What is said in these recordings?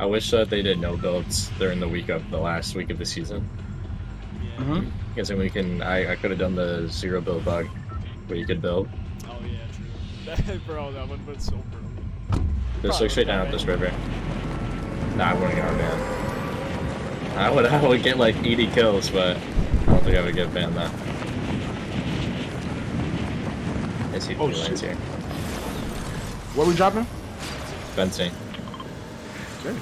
I wish that they did no builds during the week of the last week of the season. Yeah. Mm-hmm. Because then we can, I, I could have done the zero build bug where you could build. Oh yeah, true. That, bro, that would have been so brutal. Just look straight down at this river. Nah, I wouldn't get out banned. I would, I would get like 80 kills, but I don't think I would get banned though. I see Oh, two lanes shit. here. What are we dropping? Fencing. Okay.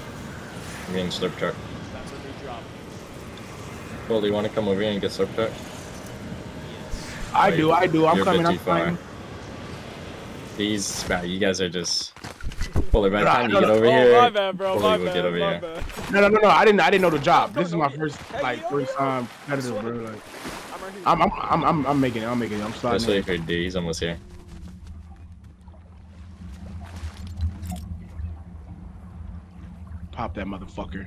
I'm getting slurp truck. That's what we dropped. Well, do you want to come over here and get slurp truck? Yes. I Oh, do, I do. I'm you're a bit coming. I'm coming. These, wow, you guys are just. Fuller, by the No, time you no, get no. over oh, here, my bad, bro. Fully My will bad, get over my here. bad. No, no, no, no. I didn't. I didn't know the job. This is my first, like, first time competitive, bro. Like, I'm right. I'm, I'm, I'm, I'm, I'm making it. I'm making it. I'm sliding. Especially in. for D, he's almost here. Pop that motherfucker.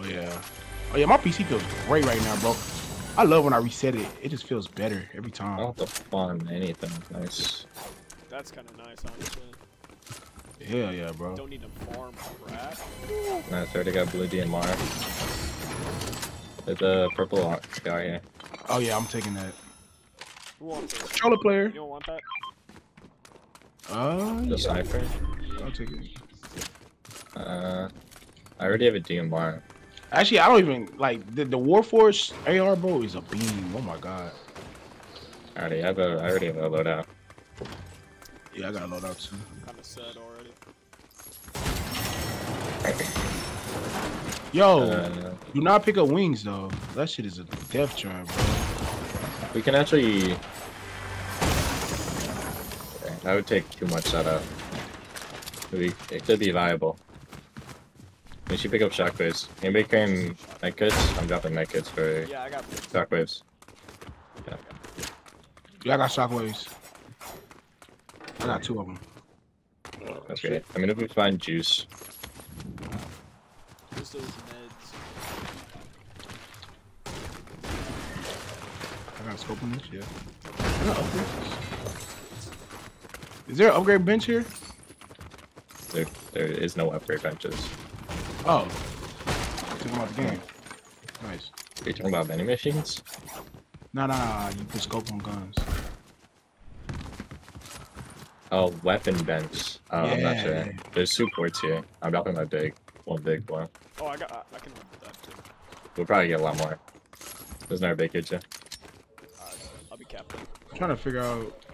Oh yeah. Oh yeah, my PC feels great right now, bro. I love when I reset it. It just feels better every I time. don't have to fun anything. Nice. That's kind of nice, honestly. Hell yeah, bro. Don't need to farm crap. Nice, I already got blue DMR. There's a purple guy here. Oh yeah, I'm taking that. Who wants this? Controller player. You don't want that? Uh, The yeah, sniper. I'll take it. Uh, I already have a DMR. Actually, I don't even like the the Warforce AR, bro. Is a beam. Oh my god. I already have a. I already have a loadout. Yeah, I got a loadout too. Kind of said already. Yo, Uh, do not pick up wings though. That shit is a death trap, bro. we can actually. Okay, That would take too much setup. We, it could be viable. We should pick up shockwaves. Anybody carrying medkits? I'm dropping medkits for Yeah, I got. shockwaves. Yeah, I got shockwaves. I got two of them. That's great. I mean, if we find juice, Just those meds. I got a scope on this. Yeah. I got. Is there an upgrade bench here? there there is no upgrade benches. Oh, talking about the game. Nice. Are you talking about vending machines? No, no, no. You can scope on guns. Oh, weapon bench. Oh, I'm not sure. There's two ports here. I'm dropping my big, one big one. Oh, I got. I, I can run that too. We'll probably get a lot more. There's another big kitchen. Alright, I'll be captain. I'm trying to figure out.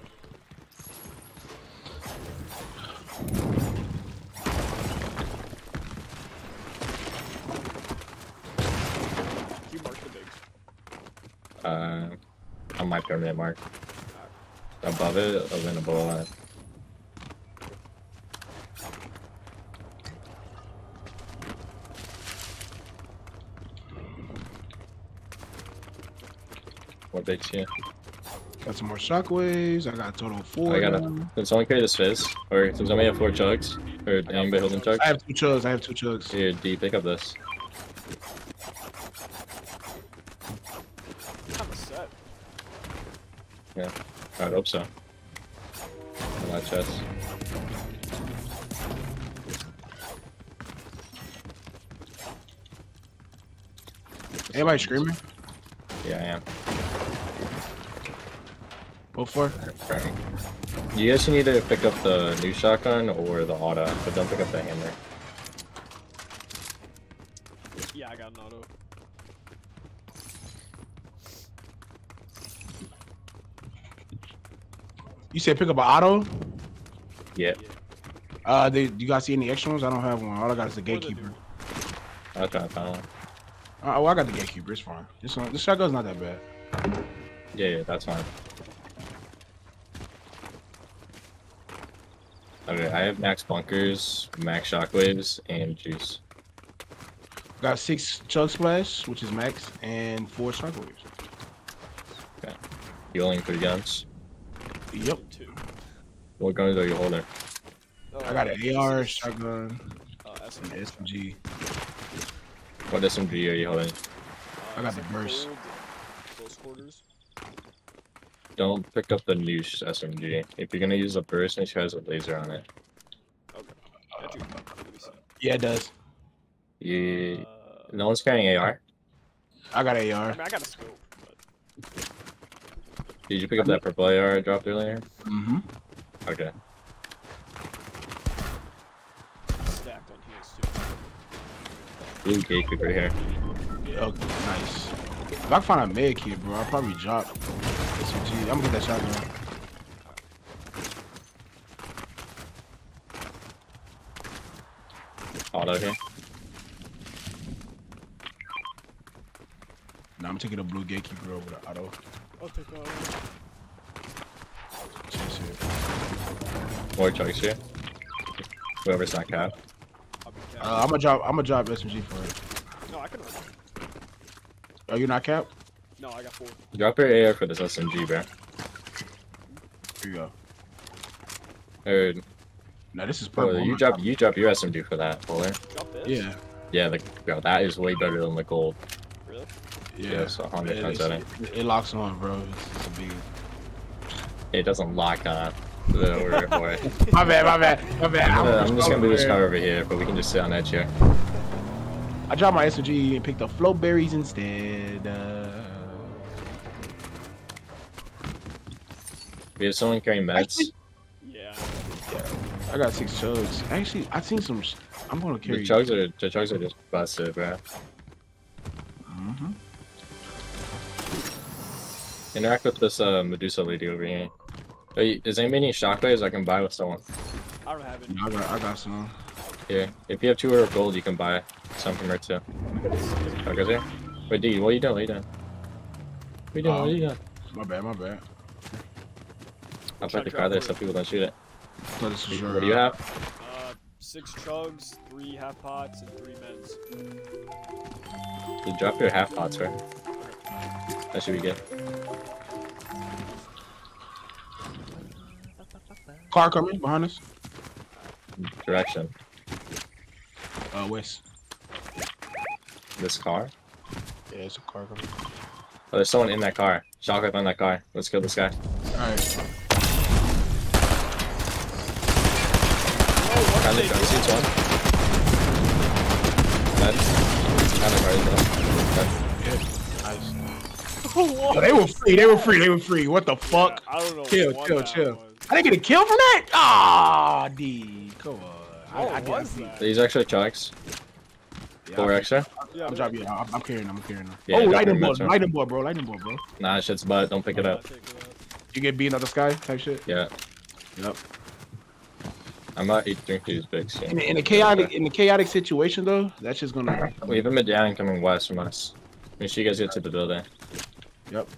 You mark the bigs. Uh, on my permanent mark. Above it, of in a bowl line. What big shit? Got some more shockwaves. I got a total of four. I gotta. now. Can someone carry this fizz? Or does somebody have four chugs? Or got anybody holding chugs. chugs? I have two chugs. I have two chugs. Here, D, pick up this. Kind of set. I hope so. On my chest. Everybody screaming. Yeah, I am. Go for it. You guys need to pick up the new shotgun or the auto, but don't pick up the hammer. Yeah, I got an auto. You said pick up an auto. Yeah, Uh, they, you guys see any extra ones? I don't have one. All I got is the What do they gatekeeper. do? I'll try to one. Uh, well, I got the gatekeeper. It's fine. This one, this shotgun's not that bad. Yeah, yeah, that's fine. Okay, I have max bunkers, max shockwaves, and juice. Got six chug splash, which is max, and four shockwaves. Okay. Healing three guns. Yep. Two. What guns are you holding? I got an AR, shotgun, Uh, and SMG. SMG. What SMG are you holding? I I got the burst. Gold and Close quarters. Don't pick up the new SMG. If you're gonna use a burst, make sure it has a laser on it. Okay. Got you. Let me see. Yeah, it does. You, Uh, no one's carrying AR. I got I AR. mean, I got a scope, but Did you pick up that purple AR I dropped earlier? Mm-hmm. Okay. stacked on heals too. Blue gatekeeper here. Okay, nice. If I find a med kit, bro, I'll probably drop SMG. I'm gonna get that shotgun. Auto here. Nah, I'm taking a blue gatekeeper over the auto. I'll take uh, Shit, shit. More chugs here. Whoever's not cap. I'll be Uh, I'm gonna drop. I'm gonna drop SMG for it. No, I can. Are you not cap? No, I got four. Drop your AR for this SMG, bro. Here you go. Or, Now this is bro, you drop you drop your SMG for that, Polar. Drop this. Yeah. Yeah, the bro, that is way better than the gold. Really? Yeah. Yes, a hundred It- times it's- better. It, it locks on, bro. It's, it's a big. It doesn't lock on. the order for it. My bad, my bad, my bad. I'm, I I'm just gonna move this car over here, but we can just sit on that chair. I dropped my SMG and picked up flow berries instead. Uh, We have someone carrying meds. Actually- Yeah. I got six chugs. Actually, I seen some. I'm gonna carry. The carry. chugs are the chugs are just busted, bro. Mhm. Interact with this uh, Medusa lady over here. Hey, is anybody any shockwaves I can buy with someone? I don't have any. I got, I got some. Here, if you have two of gold, you can buy some from her too. Okay, there. Wait, dude, what are you doing? What are you doing? What are you doing? what are you doing? My bad, my bad. I'll put the car there so people don't shoot it. So this is. What do you have? Uh, six chugs, three half pots, and three meds. You drop your half pots, right? That should be good. Car coming behind us. Direction. Uh, west. This car? Yeah, it's a car coming. Oh, there's someone in that car. Shockwave on that car. Let's kill this guy. All right. Oh, Kind of gun seats one. That's kind of hard though. Nice. what? Oh, they were free. They were free. They were free. What the fuck? I don't know. Chill, what chill, chill. was. I didn't get a kill from that. Ah, D. Come on. I, What I, I, was I, that? These extra chugs. Yeah, Four I'm, extra. Yeah, I'm dropping. Yeah, I'm, I'm carrying them. I'm carrying them. Yeah, oh, drop lightning your board, meds, lightning board, bro. Lightning board, bro. Nah, shit's butt. Don't pick it up. take it out. You get beat out the sky type shit. Yeah. Yep. I'm not eating drink these big In, the- in a chaotic, in a chaotic situation though, that's just gonna. We have a medallion coming west from us. Make sure you guys get to the building. Yep.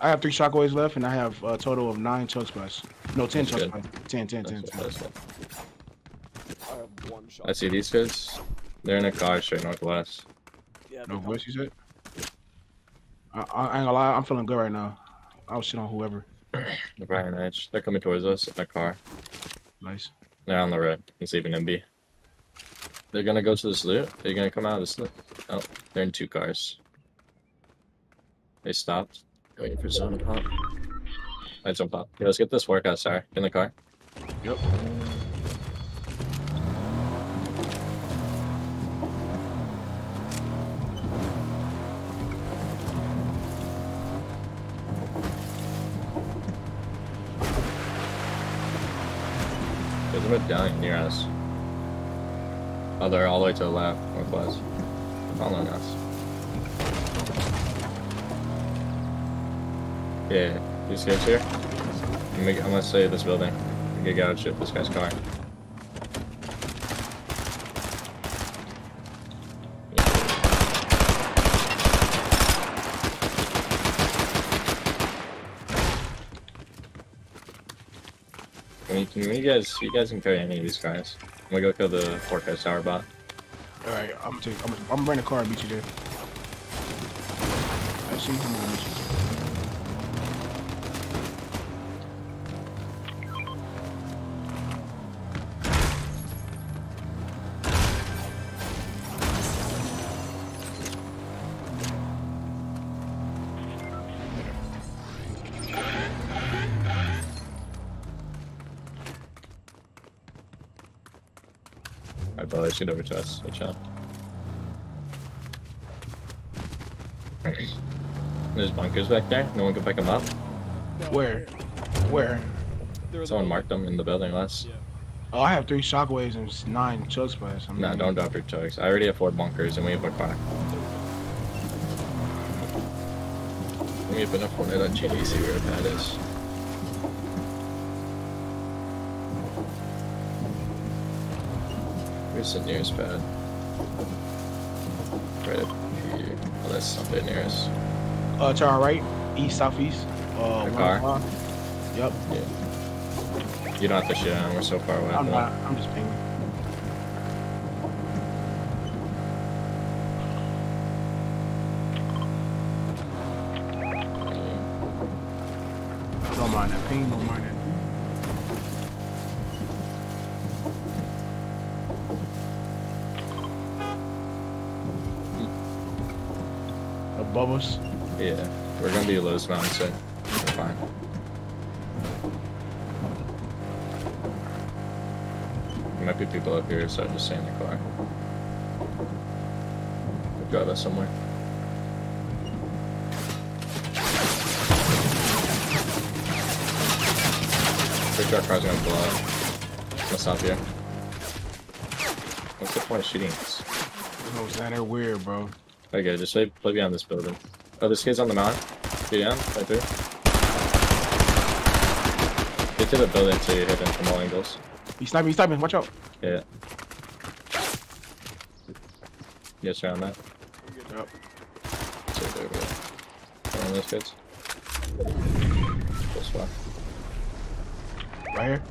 I have three shockwaves left, and I have a total of nine chug splash. No, ten That's chug splash. Ten, ten, ten, That's- ten. I have one shot. I see these kids. They're in a car straight northwest. Yeah, No no you said? I, I, I ain't gonna lie, I'm feeling good right now. I'll shit on whoever. They're right on edge. They're coming towards us in a car. Nice. They're on the road. It's even MB. They're gonna go to this loot. They're gonna come out of this loot. Oh, they're in two cars. They stopped. Waiting for zone to pop. I jump up. Yeah, let's get this workout star in the car. Yep. There's a medallion near us. Oh, they're all the way to the left, northwest. Following us. Yeah, these guys here. I'm gonna, I'm gonna save this building. I'm gonna get out and shoot this guy's car. You, guys, you guys can carry any of these guys. I'm gonna go kill the forecast tower bot. All right, I'm gonna take. I'm, I'm gonna the car and beat you there. Meet you. Boy. Shoot over to us. Good shot. There's bunkers back there. No one can pick them up. Where? Where? Someone marked them in the building last. Yeah. Oh, I have three shockwaves and nine chug splash. I No, don't drop your chugs. I already have four bunkers and we have a car. We have enough one of that GDC where that is. Where's the nearest pad? Right up here. Oh, that's something near us. Uh, to our right, east, southeast. Uh, The car? Yep. You don't have to shoot on. We're so far away. I'm not. I'm just pinging. We're gonna be Lowe's Mountain soon. We're fine. There might be people up here, so I just stay in the car. We'll drive us somewhere. Pretty sure our car's gonna blow up. Let's stop here. What's the point of shooting it's not that weird, bro. Okay, just play, play behind this building. Oh, this kid's on the mountain. Down, right through. Get to the building so you hit him from all angles. He's sniping. He's sniping. Watch out. Yeah. Yes, around that. Yep. So there we go. One of those kids. Close spot. Right here.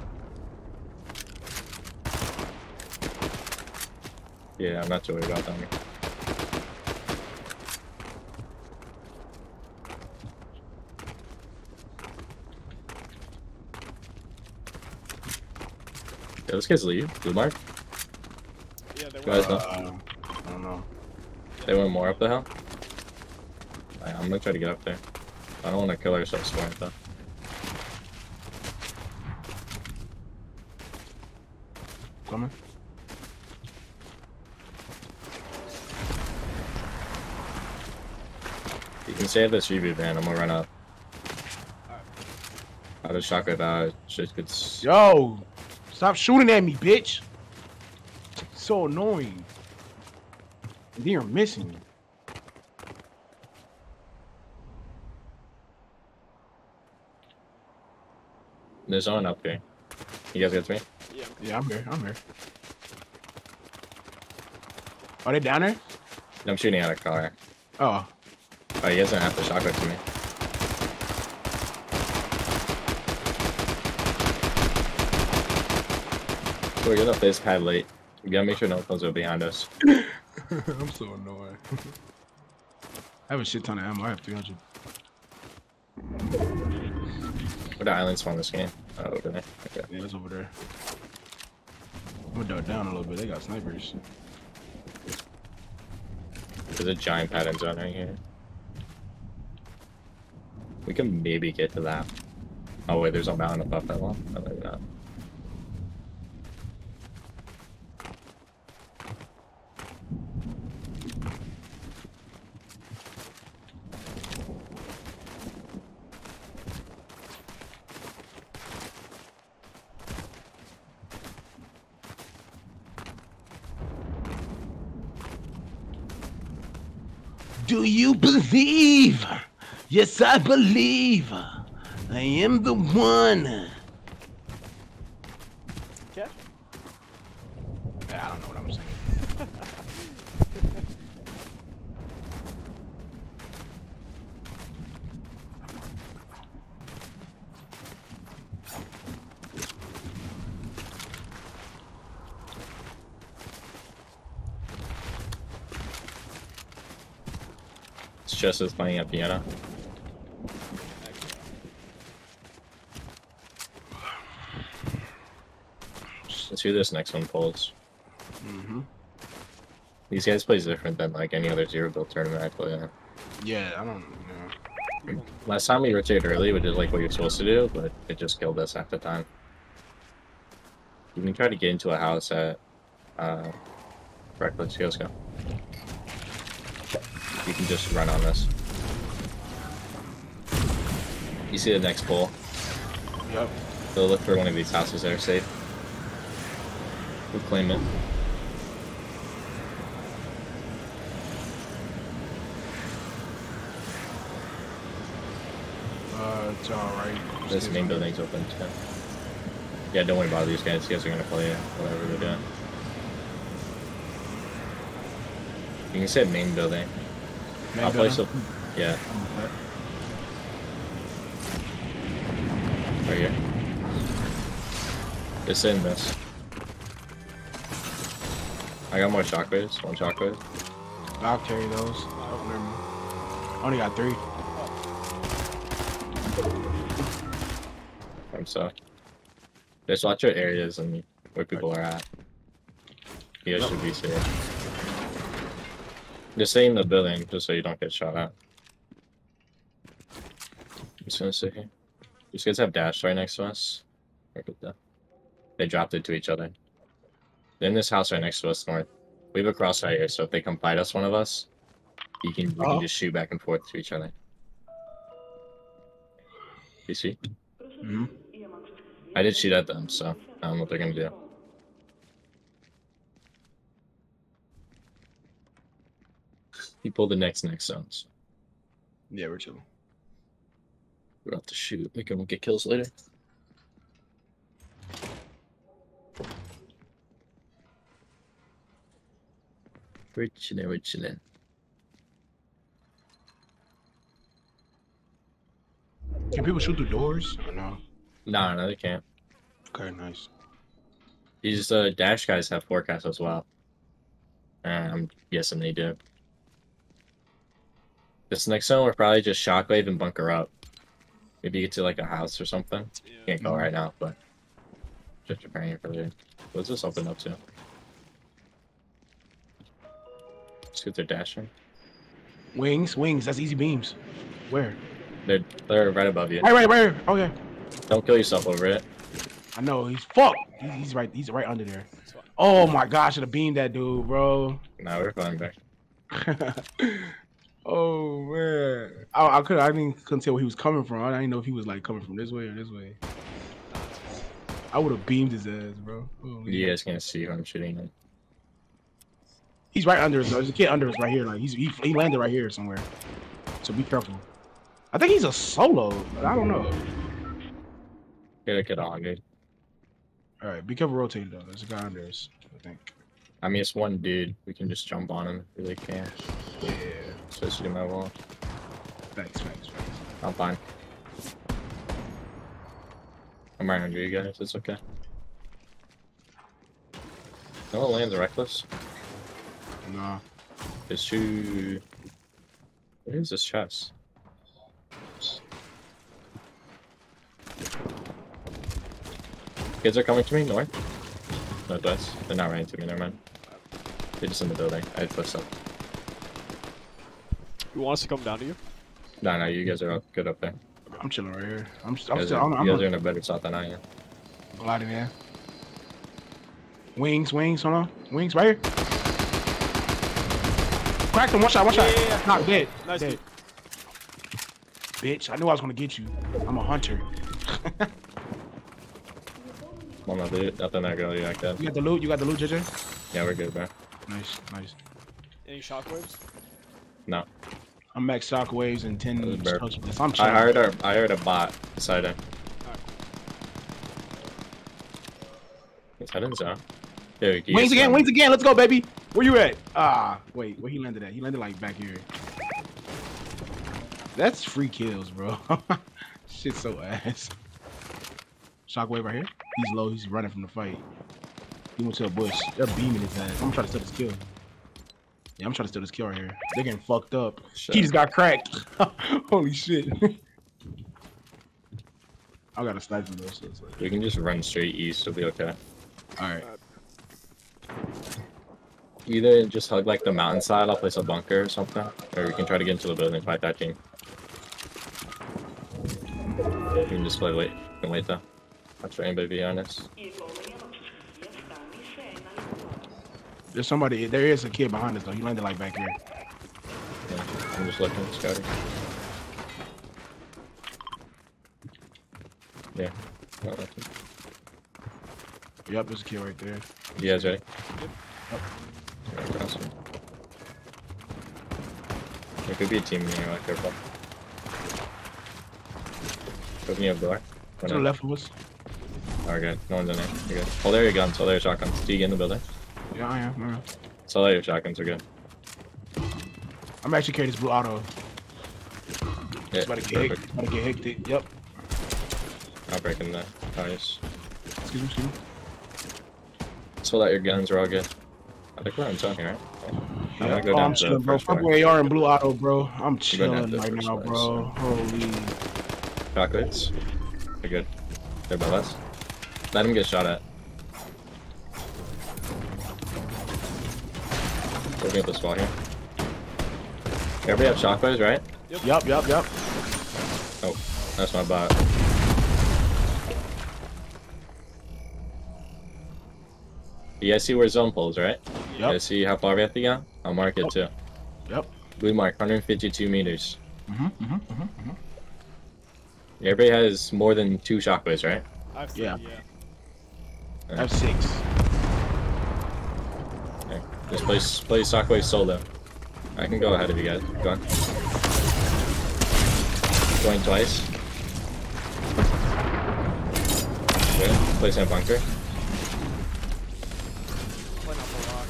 Yeah, I'm not too worried about that. Those kids leave. Blue mark. Yeah, they Guys, were. no. Uh, I don't know. They went more up the hill. I- I'm gonna try to get up there. I don't want to kill ourselves for it though. Coming. You can save this UV van. I'm gonna run up. I'll just shock it out. Shit gets. Yo, stop shooting at me, bitch. So annoying. And then you're missing. There's someone up here. You guys get me? Yeah. Yeah, I'm here. I'm here. Are they down there? I'm shooting at a car. Oh, Oh, he doesn't have to shock it to me. We're gonna this pad late. We gotta make sure no ones are behind us. I'm so annoyed. I have a shit ton of ammo. I have 300. Where the island spawn this game? Oh, over there. Okay. Yeah, it's over there. I'm gonna duck down a little bit. They got snipers. There's a giant pattern zone right here. We can maybe get to that. Oh wait, there's a mountain above that one. Oh, maybe not. Do you believe? Yes, I believe. I am the one. Catch? I don't know what I'm saying. It's just as playing a piano. Let's see who this next one pulls. Mm-hmm. These guys plays different than like any other zero build tournament I play in. Yeah, I don't know. Last time we rotated early, we did like what you're supposed to do, but it just killed us half the time. You can try to get into a house at Uh, reckless. Let's go. You can just run on this. You see the next pole? Yep. So look for one of these houses that are safe. We'll claim it. Uh, it's alright. This main building's open too. Yeah, don't worry about these guys. These guys are gonna play whatever they're doing. You can say main building. I'll place a yeah, right here. It's in this. I got more shockwaves. One shockwave. I'll carry those. Oh, never mind. I only got three. I'm so. Just watch your areas and where people are at. You guys should be safe. Just stay in the building just so you don't get shot at. I'm just gonna sit here. These guys have dash right next to us. Look at that. They dropped it to each other. They're in this house right next to us north. We have a cross right here, so if they come fight us, one of us, you can we Oh. can just shoot back and forth to each other. You see? hmm I did shoot at them, so I don't know what they're gonna do. He pulled the next next zones. Yeah, we're chilling. We're about to shoot. We can get kills later. We're chilling, we're chilling. Can people shoot through doors? Or no. No, no, they can't. Okay, nice. These uh, dash guys have forecasts as well. And I'm guessing they do. This next zone, we're probably just shockwave and bunker up. Maybe get to like a house or something. Yeah. Can't go right now, but just preparing for later. What's this open up to? Let's get their dashing. Wings, wings. That's easy beams. Where? They're they're right above you. Right, right, right. Oh yeah. Don't kill yourself over it. I know. He's fuck. He's, he's right. He's right under there. Oh my gosh! Should have beamed that dude, bro. No, we're fine back. oh man. I, I could. I didn't couldn't tell where he was coming from. I didn't know if he was like coming from this way or this way. I would have beamed his ass, bro. You guys can't see him I'm shooting at. He's right under us. though. There's a kid under us right here. Like he's he, he landed right here somewhere. So be careful. I think he's a solo, but I don't know. Gotta get on, dude. All right, be careful rotating though. There's a guy under us. I think. I mean, it's one dude. We can just jump on him if we really can. Yeah. Especially my wall. Thanks, thanks, thanks. I'm fine. I'm right under you guys. It's okay. No land the reckless. Nah. There's two. What is this chest? Kids are coming to me north. Northwest. They're not running to me. Never mind. They're just in the building. I had up. You want us to come down to you? No, no, you guys are up, good up there. I'm chilling right here. I'm, I'm You still. guys, I'm, are, I'm, you guys are in a better spot than I am. Glad gliding there. Wings, wings, hold on. Wings right here. Cracked him. One shot. One Yeah, shot. yeah, yeah. Not dead. Nice, dead. Bitch, I knew I was gonna get you. I'm a hunter. Well, no, dude, nothing that girl you like that. You got the loot. You got the loot, JJ. Yeah, we're good, bro. Nice, nice. Any shockwaves? No, I'm max shockwaves and ten. That was bear. I'm I hired our, I hired a bot beside him. He's heading zone. Dude, you Wings guys again, want- wings again. Let's go, baby. Where you at? Ah, wait, where he landed at? He landed like back here. That's free kills, bro. Shit, so ass. Shockwave right here. He's low. He's running from the fight. He went to a bush. They're beaming his ass. I'm trying to steal this kill. Yeah, I'm trying to steal this kill right here. They're getting fucked up. Shit. He just got cracked. Holy shit. I got a sniper though, so it's like. We can just run straight east. It'll be okay. All right. Either just hug like the mountainside. I'll place a bunker or something, or we can try to get into the building. Fight that team. We can just play wait. Can wait though. Watch for anybody be honest. There's somebody. There is a kid behind us though. He landed like back here. Yeah, I'm just looking, scouting. Yeah. Oh. Yep, there's a kid right there. You guys ready? Yep. Yeah, awesome. There could be a team near like careful. Open up door. To the left of us. Oh, good. No one's in there. You're good. Hold there your guns. Hold oh, there your shotguns. Do you get in the building? Yeah, I am. I am. So there your shotguns are good. I'm actually carrying this blue auto. Yeah, It's about to get perfect. About to get hectic. Yep. I'll break in the tires. Excuse me. Excuse me. So that your guns are all good. I think we're on talking, right? Yeah. I'm Yeah. go oh, down I'm chilling, bro. Fuck where AR and blue auto, bro. I'm We're going down chilling right now, floor, bro. Holy. Chocolates. They're good. They're above us. Let him get shot at. Looking at the spot here. Everybody have shockwaves, right? Yup, yup, yup. Oh, that's my bot. You guys see where zone pulls, right? You Yup. guys see how far we have to go? I'll mark it Oh. too. Yep. Blue mark, 152 meters. Mm-hmm, mm-hmm, mm-hmm, mm-hmm. Everybody has more than two shockwaves, right? I have three, Yeah. yeah. I have six. Okay. Just play, play shockwave solo. I can go ahead of you guys. Go on. Going twice. Good. Place in a bunker. Playing off a rock.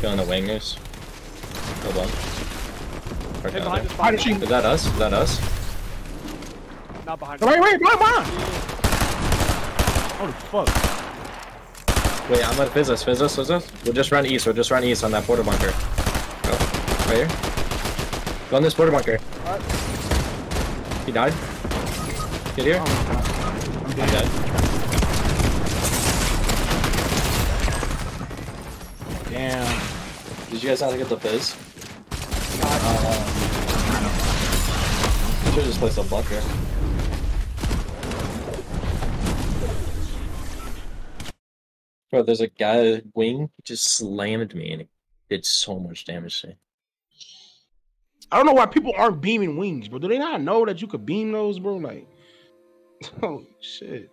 Killing the wingers. Hold on. Park Hey, behind us, Behind behind the sheep. Is that us? Is that us? Not behind Wait, us. wait, wait, wait. Holy fuck. Wait, I'm gonna fizz us, fizz us, fizz us. We'll just run east, we'll just run east on that border bunker. Go. Right here. Go on this border bunker. Alright. He died. Get here. Oh my god. I'm I'm dead. dead. Damn. Did you guys not get the fizz? Uh, Should just place a bunker. Bro, there's a guy wing he just slammed me and it did so much damage to me. I don't know why people aren't beaming wings, bro. Do they not know that you could beam those, bro? Like, oh shit.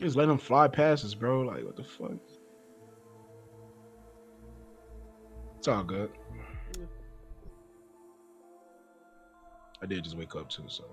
Just let them fly past us, bro. Like, what the fuck? It's all good. I did just wake up too, so.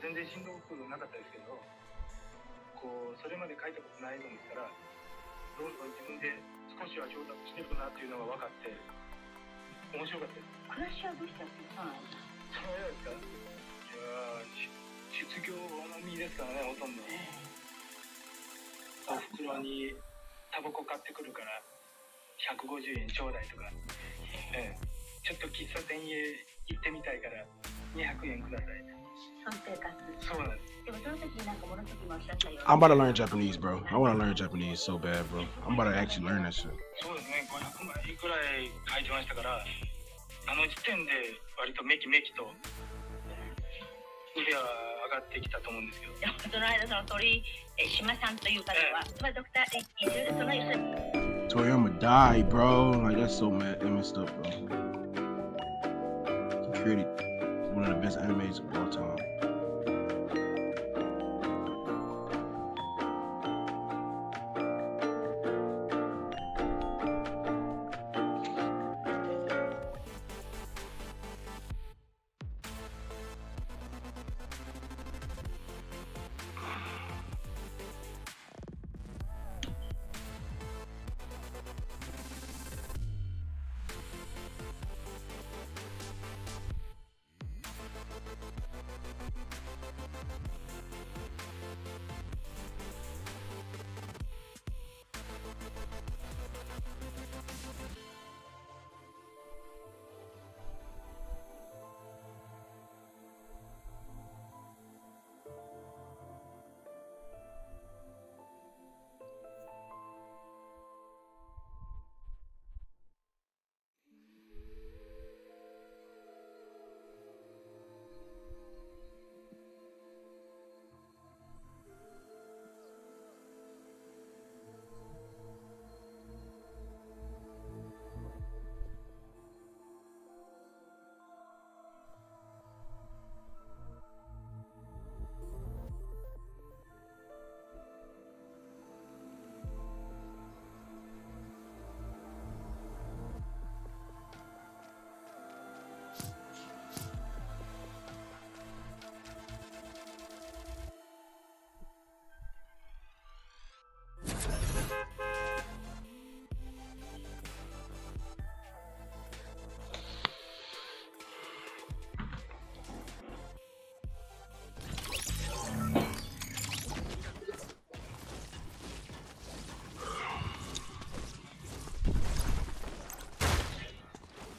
全然しんどくなかったですけどこうそれまで書いたことないのですからどんどん自分で少しは上達してるなっていうのが分かって面白かったです。暮らしはどうしてやってたのそうですかいや失業のみですからねほとんど。おふくろにタバコ買ってくるから150円ちょうだいとか、ええ、ちょっと喫茶店へ行ってみたいから200円ください I'm about to learn Japanese, bro. I want to learn Japanese so bad, bro. I'm about to actually learn that shit. そうですね、500枚くらい書いてましたから、あの時点で割とメキメキと腕は上がってきたと思うんですけど、でもその間その鳥え島さんという方は、つまりドクター一級でその一緒に Toriyama die, bro. Like that's so mad, that messed up, bro. He created one of the best animes of all time.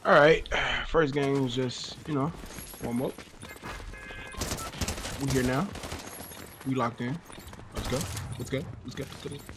All right, first game was just you know warm up. We here now. We locked in. Let's go. Let's go. Let's go. Let's go.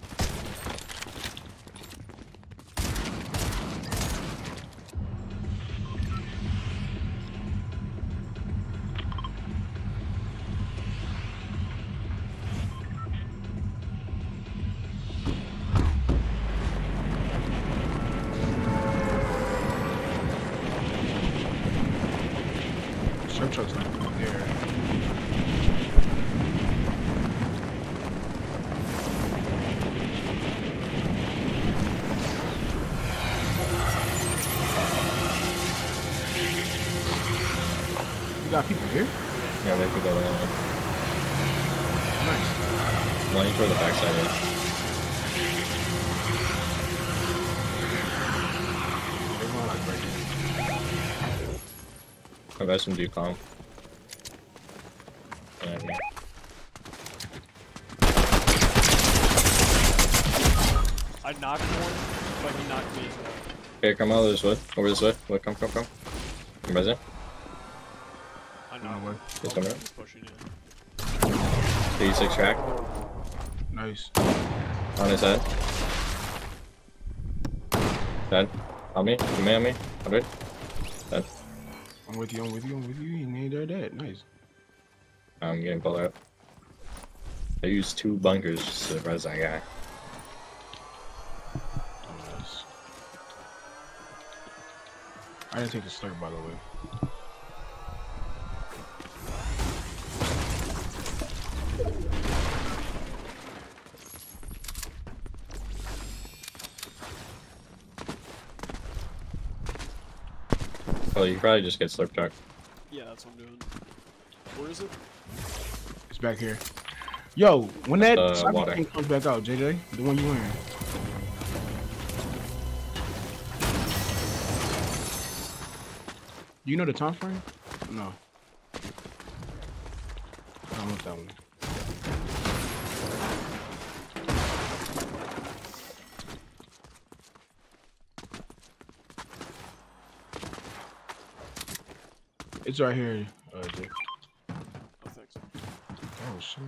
I got some decom. Yeah, yeah. I knocked one, but he knocked me as well. Okay, come out this way. Over this way. Wait, come, come, come. Come back there. I No knocked way. one. He's coming up. He's pushing you. 86 track. Nice. On his head. Dead. On me. On me, on me. 100. I'm with you. I'm with you. I'm with you. You ain't there dead. Nice. I'm getting pulled out. I used two bunkers just to res that guy. Nice. I didn't take the slurp by the way. Oh, you probably just get slurp truck. Yeah, that's what I'm doing. Where is it? It's back here. Yo, when that Uh, water. thing comes back out, JJ, the one you wearing. Do you know the time frame? No. I don't want that one. It's right here, uh, Jake. Oh, thanks. Oh shit.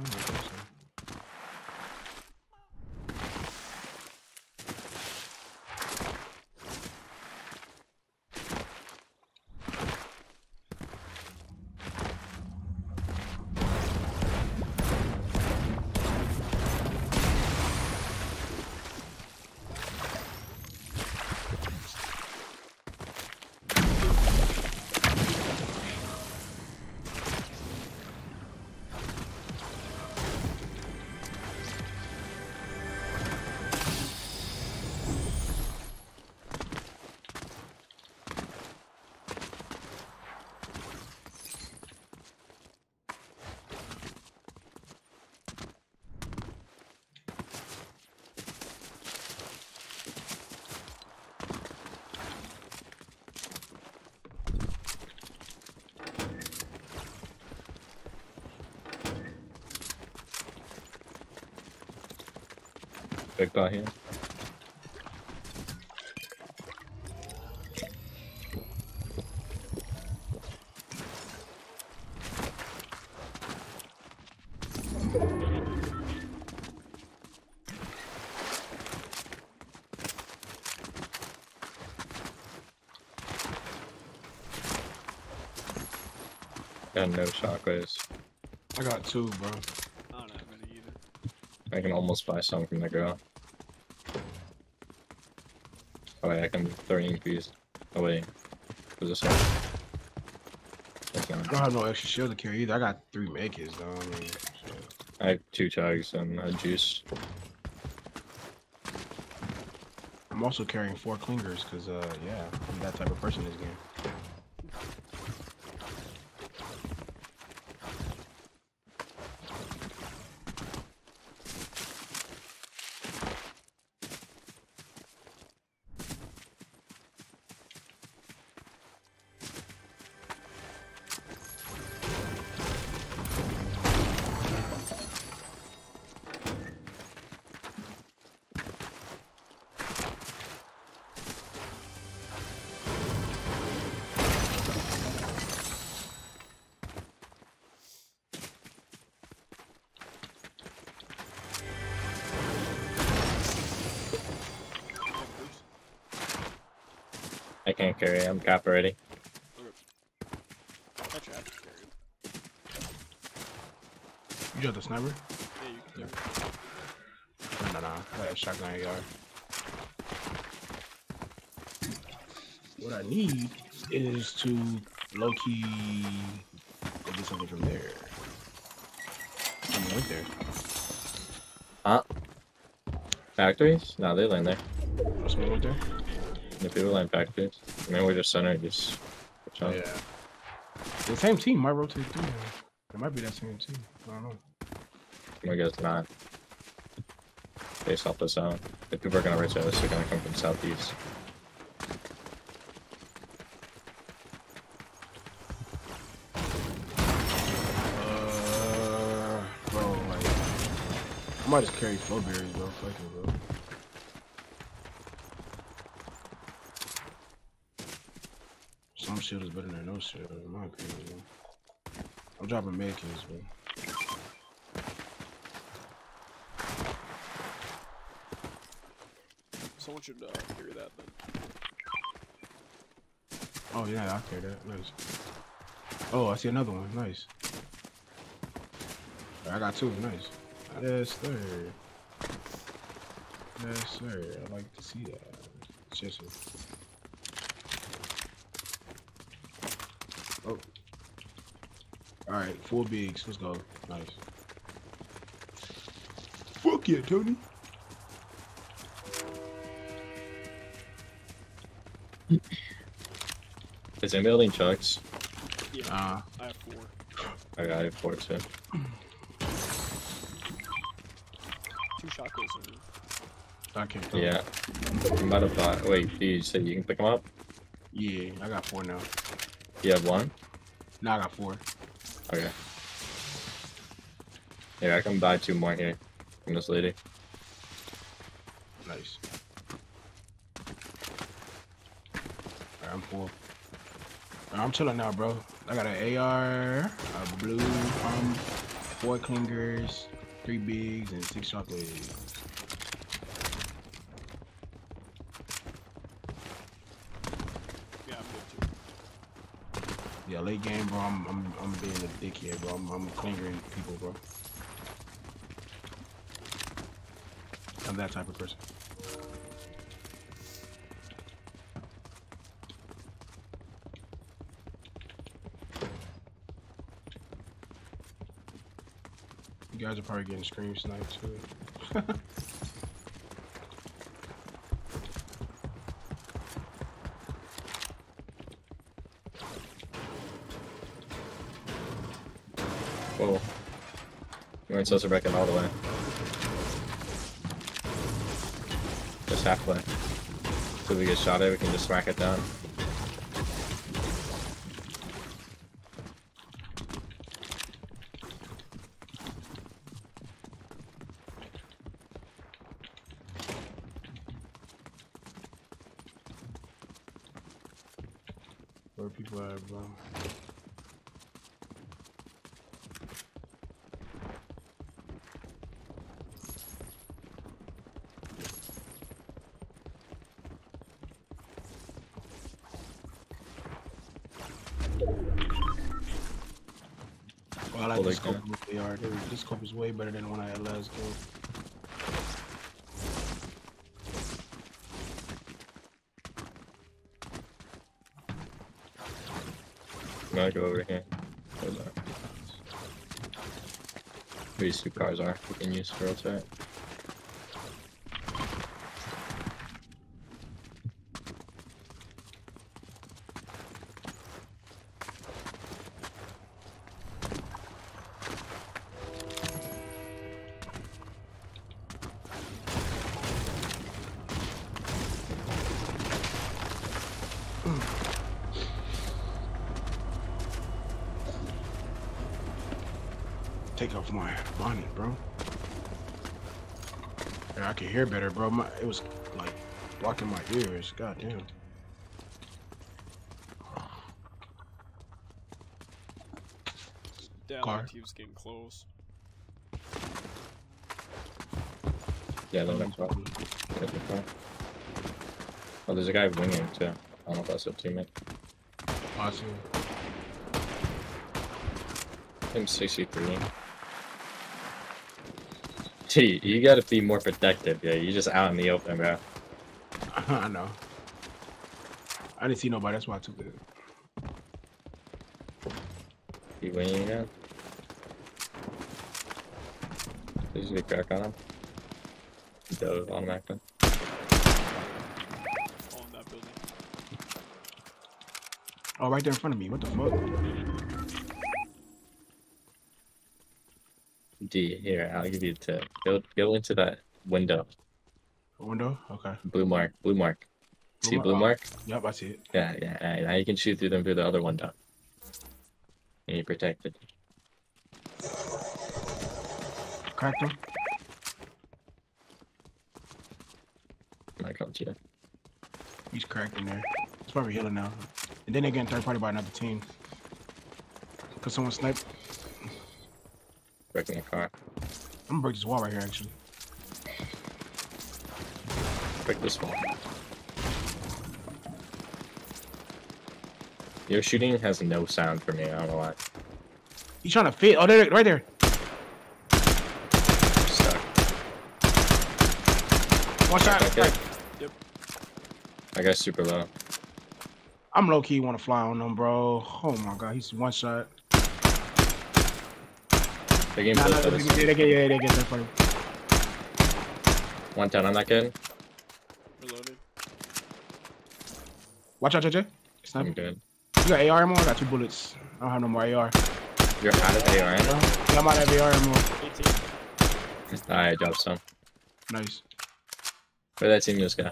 I don't think guy here. Got no shockwaves. I got two, bro. I don't have any either. I can almost buy some from the girl. I can 13 piece. Oh wait, was this one? That's I don't have no extra shield to carry either. I got three makers, though. I mean. I have two chugs and a juice. I'm also carrying four clingers because, uh, yeah, I'm that type of person in this game. Cap already. Actually, I have to carry it. You got the sniper? Yeah, you can. No, no, no. I got a shotgun AR. What I need is to low key go get something from there. Someone went there. Huh? Factories? No, they land there. Someone went there? If people land factories, I mean, we're just center. Just watch out. Yeah. The same team might rotate through there. It might be that same team. I don't know. I guess not. Based off the sound. If people are gonna race us, they're gonna come from southeast. Uh, bro, like, I might just carry flow berries, bro. Fuck it, bro. Some shield is better than no shield, in my opinion, bro. I'm dropping medkits, bro. Someone should uh, carry that then. Oh yeah, I'll carry that. Nice. Oh, I see another one. Nice. I got two. Nice. Yes, sir. Yes, sir. I like to see that. Yes, sir. Oh. All right, four bigs. Let's go. Nice. Fuck yeah, Tony. Is anybody building chucks? Yeah, Uh, I have four. I got it for too. Two shotguns. and- I can't. Yeah. I'm about to buy. Wait, you said you can pick them up? Yeah, I got four now. You have one? No, I got four. Okay. Yeah, I can buy two more here from this lady. Nice. Alright, I'm full. Alright, I'm chilling now, bro. I got an AR, a blue, um, four clingers, three bigs, and six chocolate. eggs. Yeah, I'm good too. Yeah, late game, bro. I'm, I'm, I'm being a dickhead, bro. I'm, I'm clingering people, bro. I'm that type of person. You guys are probably getting stream sniped too. To break it all the way. Just halfway. So if we get shot at, we can just smack it down. Where people at, bro? Well, I like Oh, the they scope can. of they are. Is way better than when I had last. I'm gonna go over here. These two cars are, we can use for rotate. Take off my bonnet, bro. I can hear better, bro. My, it was like blocking my ears. God damn. Damn, Car. getting close. Yeah, the next one. Get the car. Oh, there's a guy winging too. I don't know if that's a teammate. Awesome. M63. You gotta be more protective. Yeah, you're just out in the open, bro. I know. I didn't see nobody. That's why I took it. You winning again? Did you get crack on him? Dove automatically. Oh, right there in front of me. What the fuck? D, here, I'll give you the tip. Go, go into that window. Window? Okay. Blue mark, blue mark. See Blue blue mark? mark? Yep, I see it. Yeah, yeah. alright, Now you can shoot through them through the other window. And you're protected. Cracked him. Come to you. He's cracked in there. It's probably healing now. And then they're getting third party by another team. Cause someone sniped. Wrecking the car. I'm gonna break this wall right here actually. Break this wall. Your shooting has no sound for me, I don't know why. He's trying to fit. Oh, there, right there. Stuck. One shot. Okay. Right. That guy's super low. I'm low key want to fly on them, bro. Oh my god, he's one shot. The game Nah, plays nah, for they, this. they, they get, yeah, they get third party. One down on that kid. Reloaded. Watch out, JJ. I'm Sniper. good. You got AR ammo? I got two bullets. I don't have no more AR. You're out of AR ammo? Eh? Yeah, I'm out of AR ammo. 18. Alright, drop some. Nice. Where that team just go?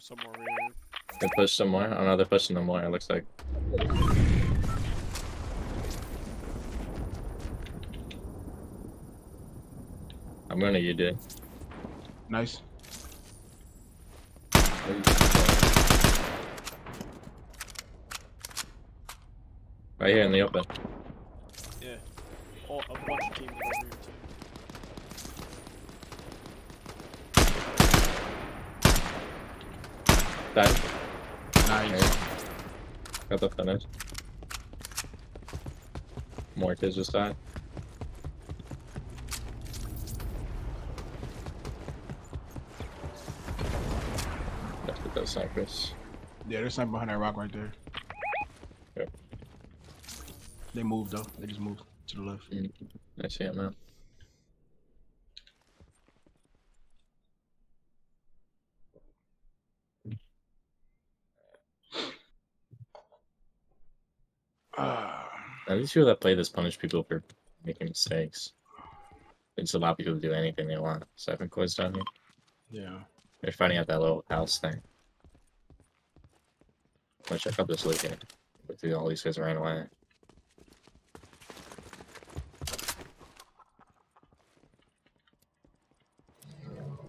Somewhere over here. They push some more. Oh no, they're pushing them more, it looks like. I'm gonna you dude. Nice. Right here in the open. Yeah. Oh, a bunch of teams over here too. That Nice. got the finish. More kids just died. That's with those snipers. Yeah, there's something behind that rock right there. Yep. They moved though. They just moved to the left. I see it now. Ah, At least people that play this punish people for making mistakes. They just allow people to do anything they want. Seven coins down here. yeah. They're fighting at that little house thing. I'm gonna check out this loot here. The- all these guys ran away.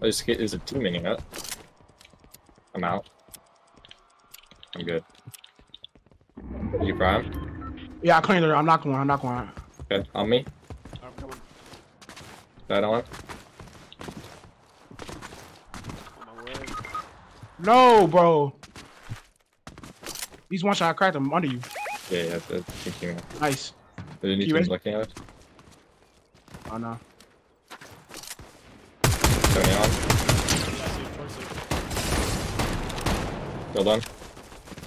Oh, This kid is a teaming up. I'm out. I'm good. You prime? Yeah, I cleaned her. I'm not going. I'm not going. Okay, on me. I'm coming That on. on. No, bro. He's one shot. I cracked him under you. Yeah, yeah, the the teaming. Nice. Did any teams ready? looking at us? Oh no. Turning on. Yeah, I see him twice. Well done.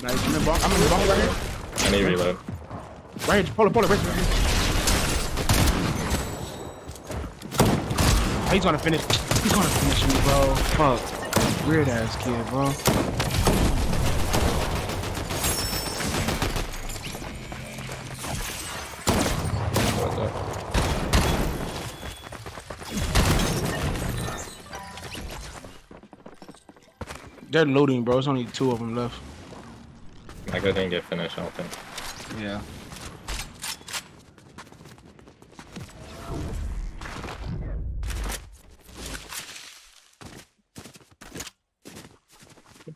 Nice. I'm in bunk. I'm in the bunk right here. I need reload. Right here. Pull it. Pull it. Right here. Oh, he's gonna finish. He's gonna finish me, bro. Fuck. Weird ass kid, bro. They're loading, bro. There's only two of them left. My guy didn't get finished, I don't think. Yeah.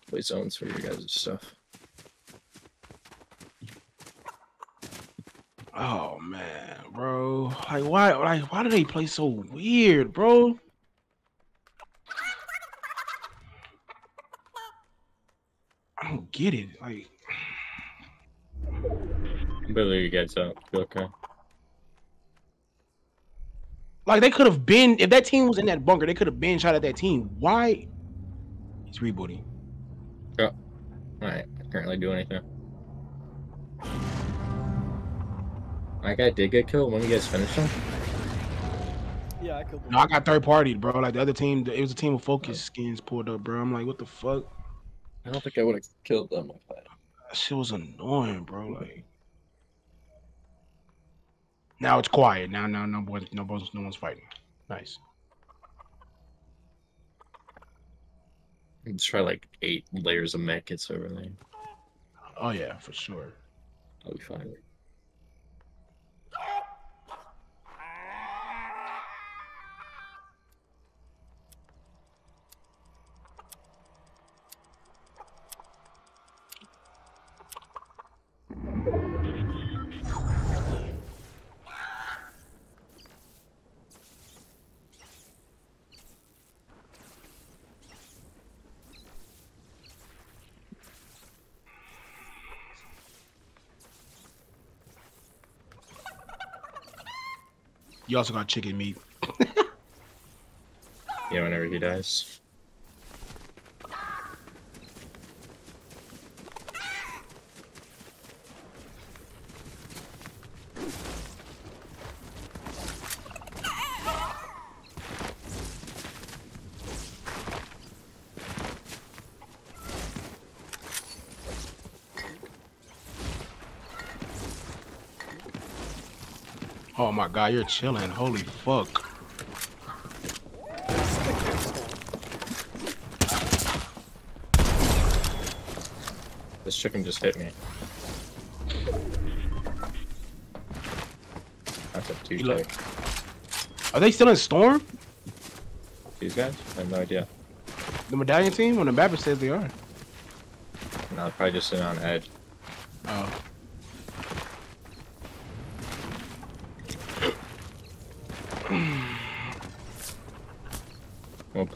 Play zones for your guys' stuff. Oh man, bro. Like why like why do they play so weird, bro? Get it. Like, Barely you guys up. Okay? like they could have been if that team was in that bunker, they could have been shot at that team. Why? He's rebooting. Oh. Alright, I can't really do anything. My guy did get killed when you guys finished him. Yeah, I killed him. No, I got third party, bro. Like the other team, it was a team of focus oh. skins pulled up, bro. I'm like, what the fuck? I don't think I would have killed them if I That shit was annoying, bro. Like now it's quiet. Now, now, no boys, no boys, no one's fighting. Nice. Let's try like eight layers of mech over there. Oh yeah, for sure. I'll be fine. You also got chicken meat. Yeah, whenever he dies. Oh my god, you're chilling. Holy fuck. This chicken just hit me. That's a two. Are they still in Storm? These guys? I have no idea. The medallion team? When the Mbappe says they are. No, they're probably just sitting on edge.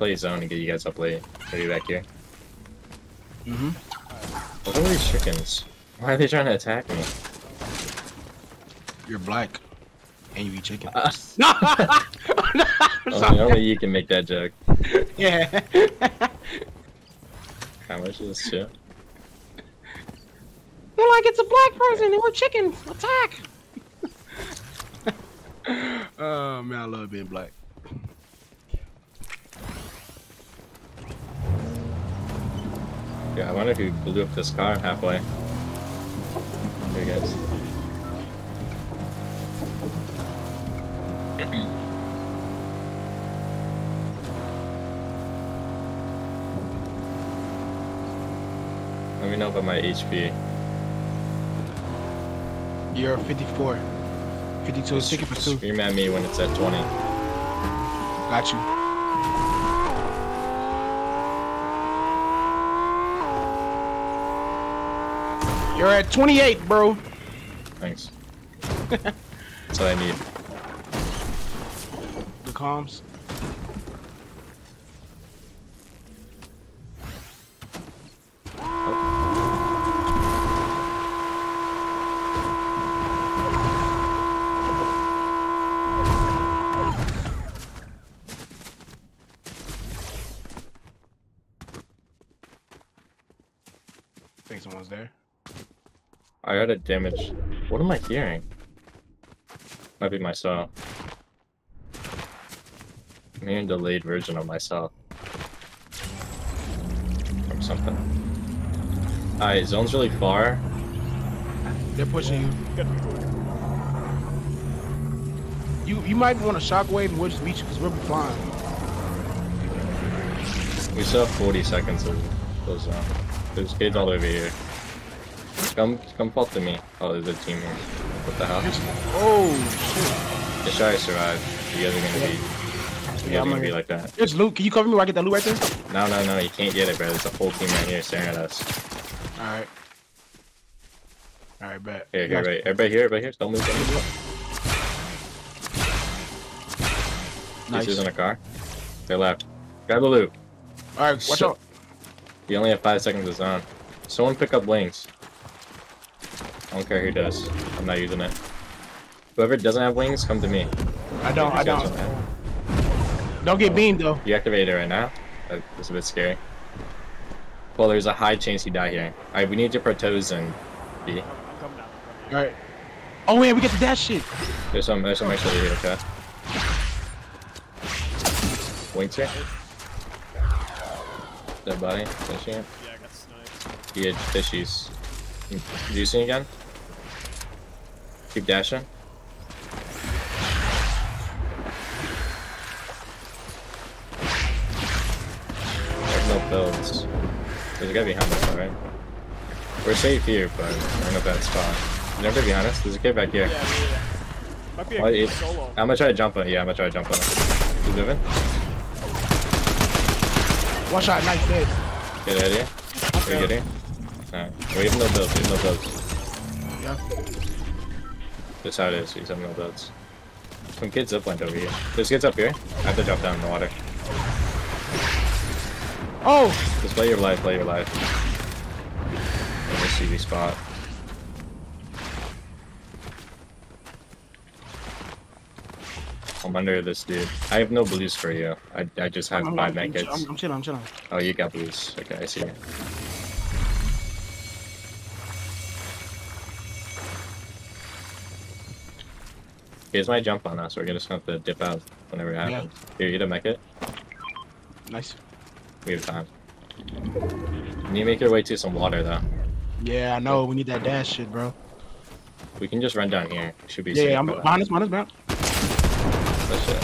Play zone and get you guys up late. Are you back here? Mm-hmm. What are these chickens? Why are they trying to attack me? You're black. And you eat chicken. Uh, I'm only, only you can make that joke. Yeah. How much is this shit? They're like, it's a black person and we're chickens. Attack! oh, man, I love being black. Wonder if you blew up this car halfway. Here, guys. Let me know about my HP. You're 54. 52 is ticket for two. Scream at me when it's at 20. Got you. You're at 28, bro. Thanks. That's what I need. The comms. A damage. What am I hearing? Might be myself. I'm hearing delayed version of myself. From something. Alright, zone's really far. They're pushing you. Gotta be quick. You you might want a shockwave and we'll just meet you because we'll be flying. We still have 40 seconds of close zone. Uh, There's kids all over here. Come, come fall to me. Oh, there's a team here. What the hell? Oh Just try to survive. You guys are gonna be. You Yeah, guys I'm are gonna be like that. shit. There's loot. Can you cover me while I get that loot right there? No, no, no. You can't get it, bro. There's a whole team right here staring at us. Alright. Alright, bet. Here, here, right. Everybody here, everybody here. Don't move, don't move. Nice. Nice. in a car. They left. Grab the loot. Alright, watch So- out. You only have five seconds of zone. Someone pick up wings. I don't care who does. I'm not using it. Whoever doesn't have wings, come to me. I don't. I These guys don't. Don't get beamed though. You activate it right now? Uh, That's a bit scary. Well, there's a high chance you die here. Alright, we need your protos and B. I'm, I'm coming down. I'm coming All right. Oh yeah, we get the dash shit. There's some, there's some extra here, okay? Wings here? Dead body, finishing it. Yeah, I got sniped. You get fishies. Mm, Juicing again? Keep dashing. There's no builds. There's a guy behind us, alright? We're safe here, but we're in a bad spot. Never behind us. There's a kid back here. Yeah, yeah, yeah. Might be a solo. I'm gonna try to jump on it. Yeah, I'm gonna try to jump on it. He's moving. One shot, nice dead. Get out of here. Are you getting? Alright. We have no builds. We have no builds. Yeah. That's how it is. We have no builds. Some kids up went over here. There's kids up here. I have to drop down in the water. Oh, Just play your life, play your life. Me see the spot. I'm under this dude. I have no blues for you. I, I just have I'm, 5 I'm, I'm. I'm chilling. I'm chilling. Oh, you got blues. Okay, I see. Here's my jump on us. We're just gonna have to dip out whenever it Yeah. happens. Here, you to make it. Nice. We have time. You need to make your way to some water though. Yeah, I know. We need that dash shit, bro. We can just run down here. Should be Yeah, safe. yeah I'm behind us, behind us, us. That's it.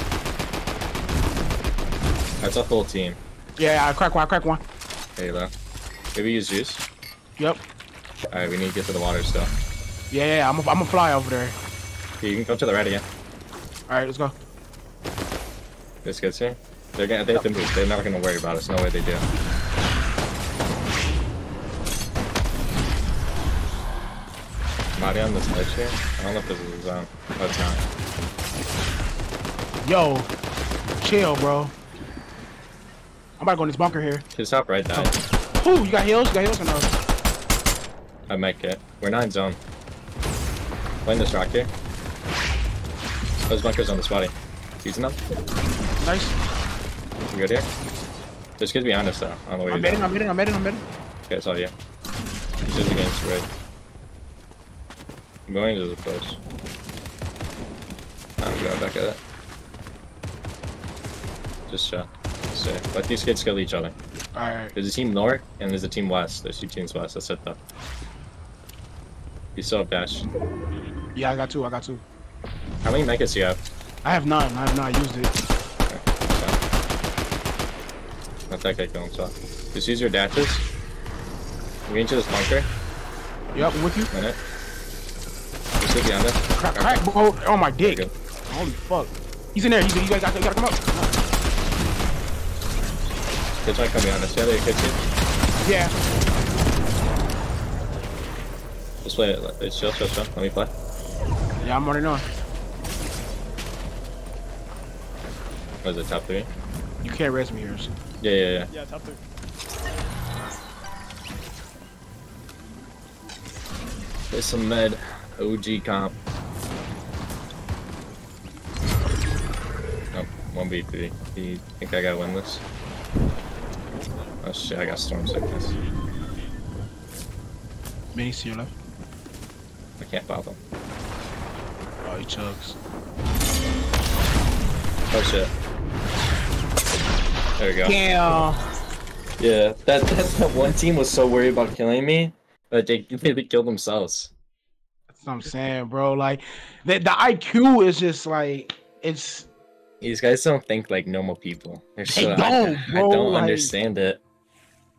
That's a full team. Yeah, I crack one, I crack one. There you go. Maybe use juice. Yep. Alright, we need to get to the water still. Yeah, yeah, yeah, I'm gonna fly over there. You can go to the right again. All right, let's go. This gets here. They're gonna they have to move. They're not gonna worry about us. No way they do. Marty on this ledge here. I don't know if this is a zone. Oh, it's not. Yo, chill, bro. I'm about to go in this bunker here. His top right died. Ooh, you got heals? You got heals or no? I might get. We're not in zone. Playing this rock here. Those bunkers on this body. Using them. Nice. You good here? There's kids behind us though. Don't know where I'm betting. I'm betting, I'm betting, I'm betting. Okay, I saw you. He's just against red. I'm going to the post. I'm going back at it. Just shot. So, let these kids kill each other. All right. There's a team north and there's a team west. There's two teams west. That's it though. You still have dash. Yeah, I got two, I got two. How many megas do you have? I have none. I have not used it. Okay. Let that guy kill himself. Just use your dashes. We into this bunker. Yep, I'm with you. Minute. Just sit behind it. Crack, crack, bro. Oh, oh my dick. Holy fuck. He's in there. He's in. You guys got, you gotta come up. Kids might come behind us. Yeah, they kids here. Yeah. Let's play it. It's chill, chill, chill. Let me play. Yeah, I'm already knowing. What is it, top three? You can't res me yours. Yeah, yeah, yeah. Yeah, top three. There's some med. OG comp. Oh, 1v3. Do you think I gotta win this? Oh shit, I got storm sickness. Minis to your left. I can't pop them. Oh, he chugs. Oh shit. There we go. Yeah. Yeah, that, that, that one team was so worried about killing me that they, they killed themselves. That's what I'm saying, bro. Like, the, the IQ is just like, it's. These guys don't think like normal people. They're They so, I- don't, I, bro, don't like- understand it.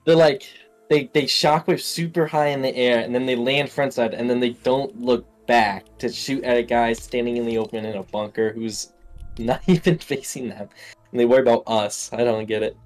They're like they they shockwave super high in the air and then they land frontside and then they don't look back to shoot at a guy standing in the open in a bunker who's not even facing them. And they worry about us. I don't get it.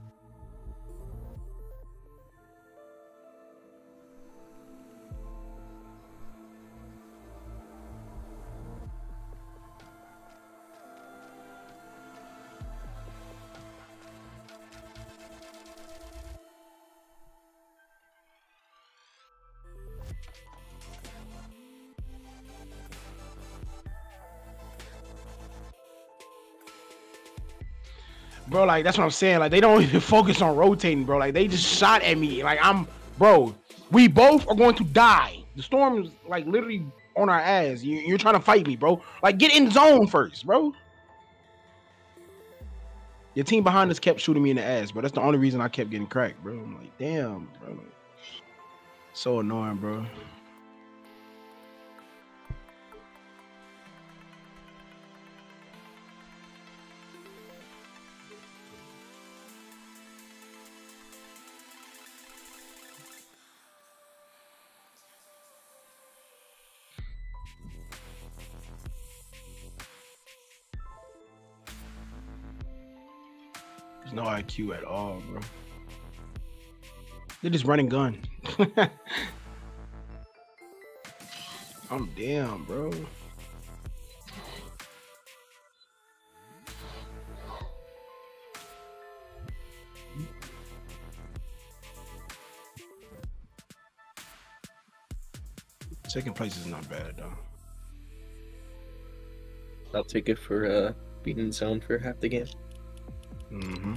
Bro, like that's what I'm saying. Like they don't even focus on rotating, bro. Like they just shot at me. Like I'm, bro. We both are going to die. The storm is like literally on our ass. You, you're trying to fight me, bro. Like get in zone first, bro. Your team behind us kept shooting me in the ass, bro. That's the only reason I kept getting cracked, bro. I'm like, damn, bro. So annoying, bro. No IQ at all, bro. They're just running gun. I'm damn, bro. Second place is not bad though. I'll take it for uh being in zone for half the game. Mm-hmm.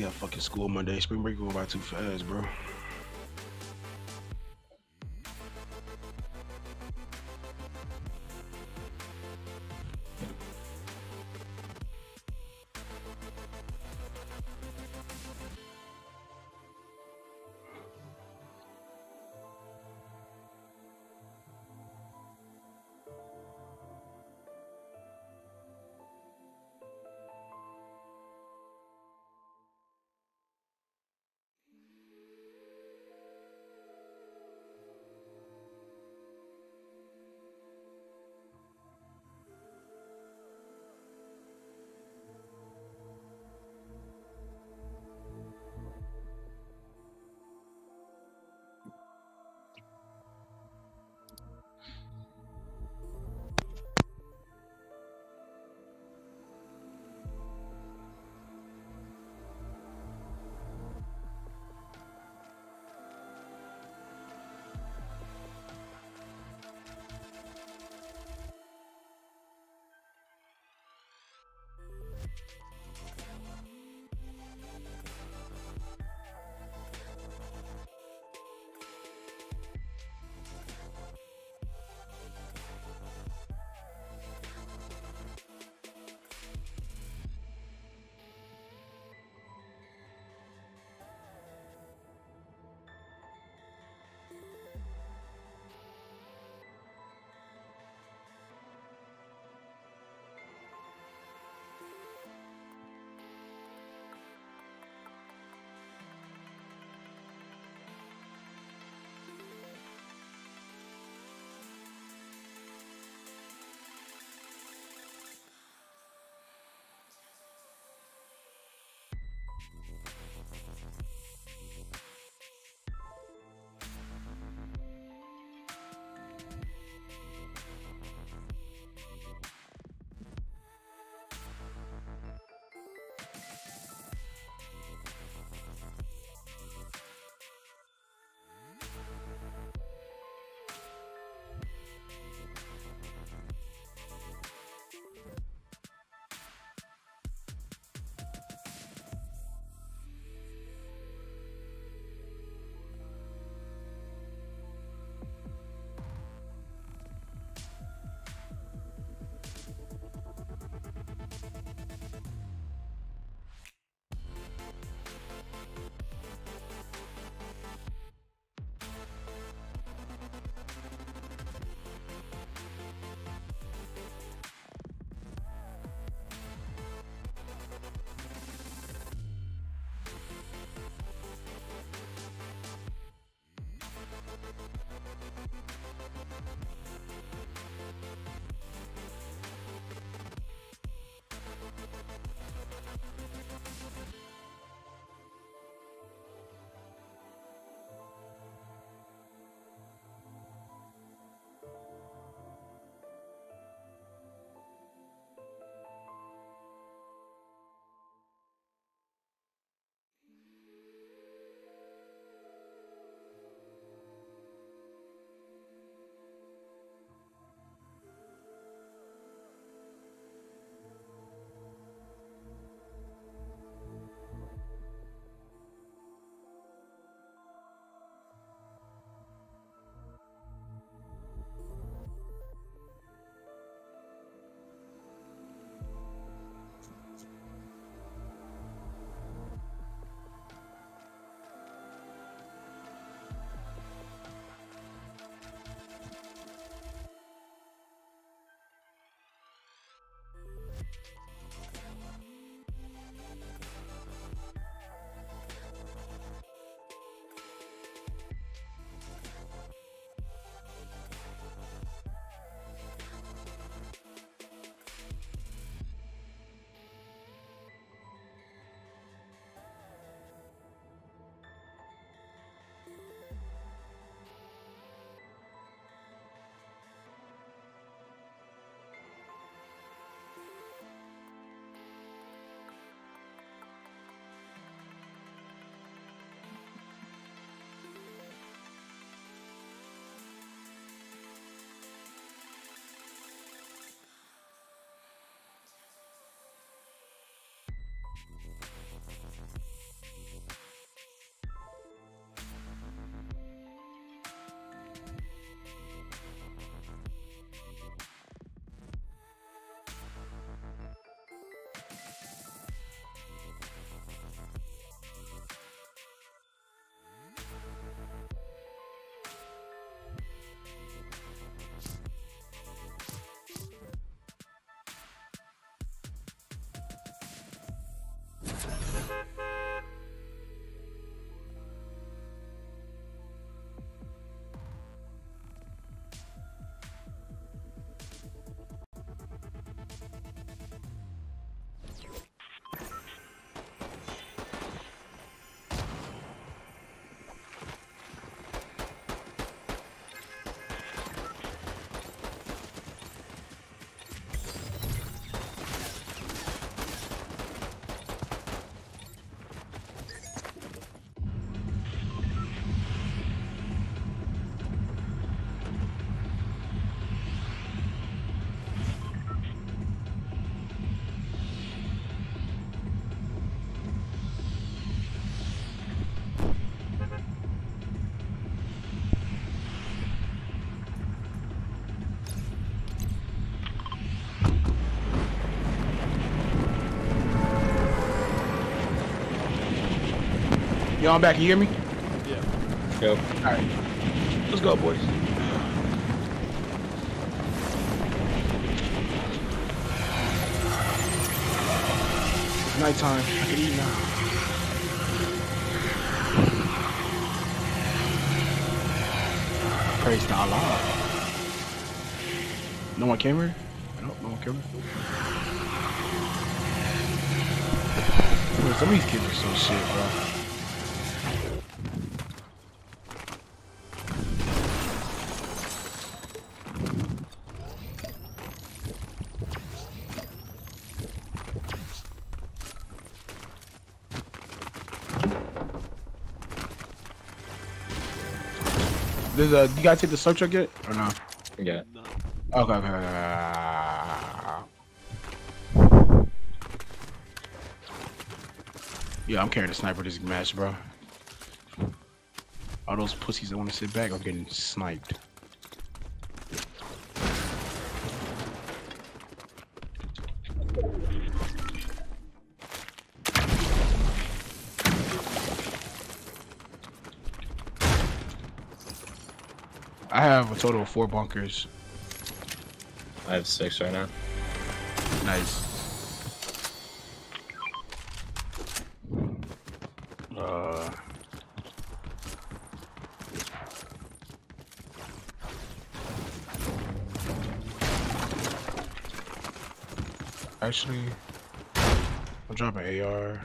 We have fucking school Monday. Spring break going by too fast, bro. I'm back. You hear me? Yeah. Go. All right. Let's go, boys. It's nighttime. I can eat now. Praise to Allah. No one came here? No, no one came here. Some of these kids are so shit, bro. Uh, you guys take the search truck yet or no? Yeah. No. Okay, okay, okay. Yeah, I'm carrying a sniper this match, bro. All those pussies that want to sit back are getting sniped. I have a total of four bunkers. I have six right now. Nice. Uh. Actually, I'll drop an AR.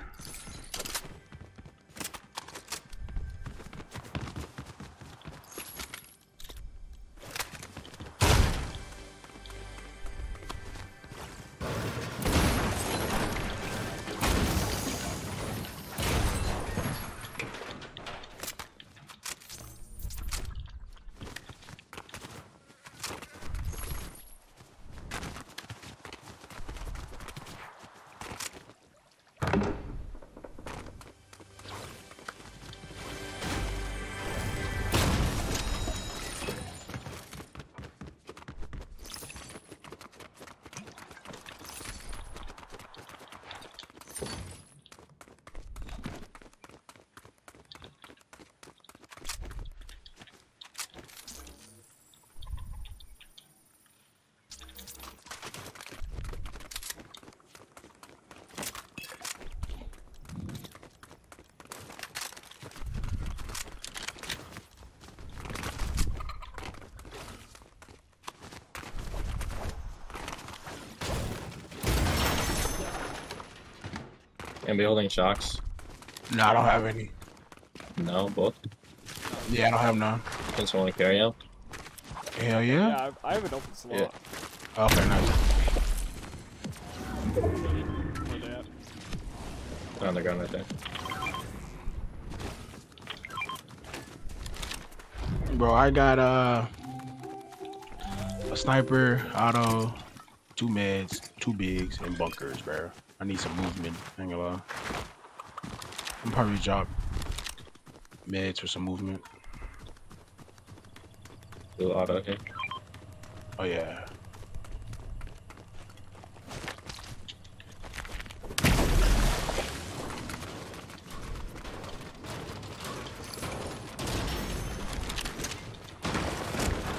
And be holding shocks. No, I don't have any. No, both. Yeah, I don't have none. Can someone carry out? Hell Yeah, yeah. I, I have an open slot. Yeah. Okay, nice. They at? On the ground right there. Bro, I got uh a sniper, auto, two meds, two bigs, and bunkers, bro. I need some movement. Hang on. I'm probably drop meds for some movement. Blue auto here. Oh yeah.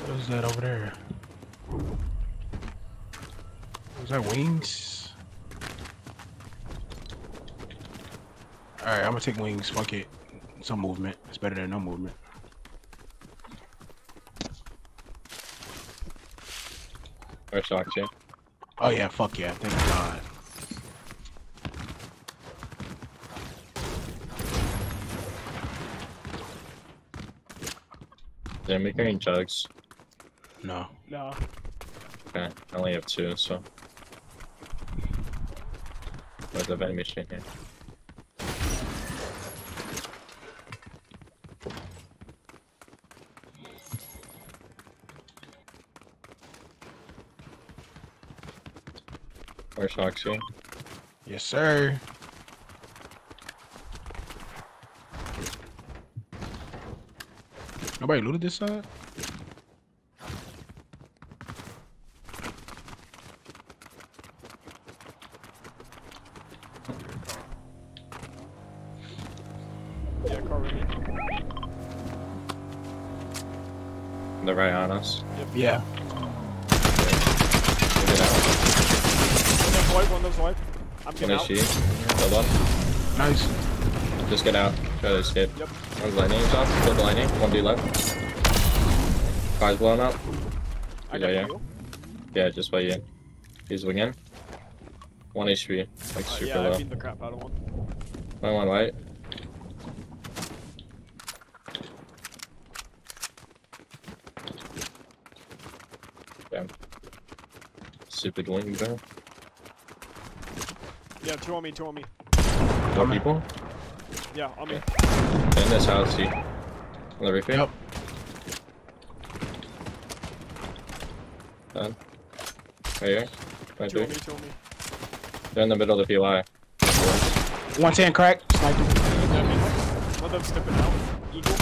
What's that over there? Is that wings? Alright, I'm gonna take wings. Fuck it. Some movement. It's better than no movement. Or shocks here. Oh yeah, fuck yeah. Thank God. Did I make any jugs? No. No. Okay, I only have two, so. Where's the vending machine here? Shocks here? Yes, sir. Nobody looted this side? Yeah, car. They're right on us. Yeah. We'll get out. One of them's white, one of them's white. I'm One getting is out. she. Hold on. Nice. Just get out. Try to escape. Yep. One's lightning off. Flip the lightning. One B left. Car's blown up. I Yeah, got yeah. you. Yeah, just by you. He's winging. One HP. Like Uh, super yeah, I low. beat the crap out of one. One one white. Damn. Stupid wing bro. Yeah, two on me, two on me. More Coming. people? Yeah, on me. In this house, see. On the roof here? Yep. Done. Right here. Right Two on me, two on me. They're in the middle of the PY. 110 crack. Sniper. Dead me. One of them stepping out. Eagle.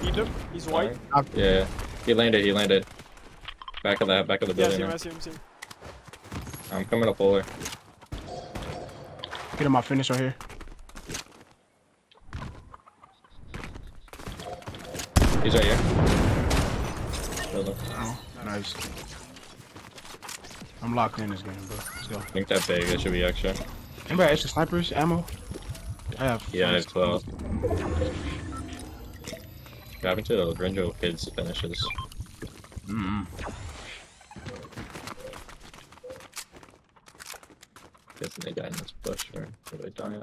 Beat him. He's white. Uh, yeah. He landed, he landed. Back of that, back of the Yeah, I building. see him. I see him, I see him. I'm coming up over. Get him my finish right here. He's right here. Oh, nice. I'm locked in this game, bro. Let's go. I think that big, that should be extra. Anybody extra snipers, ammo? I have. Yeah, I have five 12. What happened to those Ringo kids finishes? Mm-mm. Guessing they died in this bush or did they die?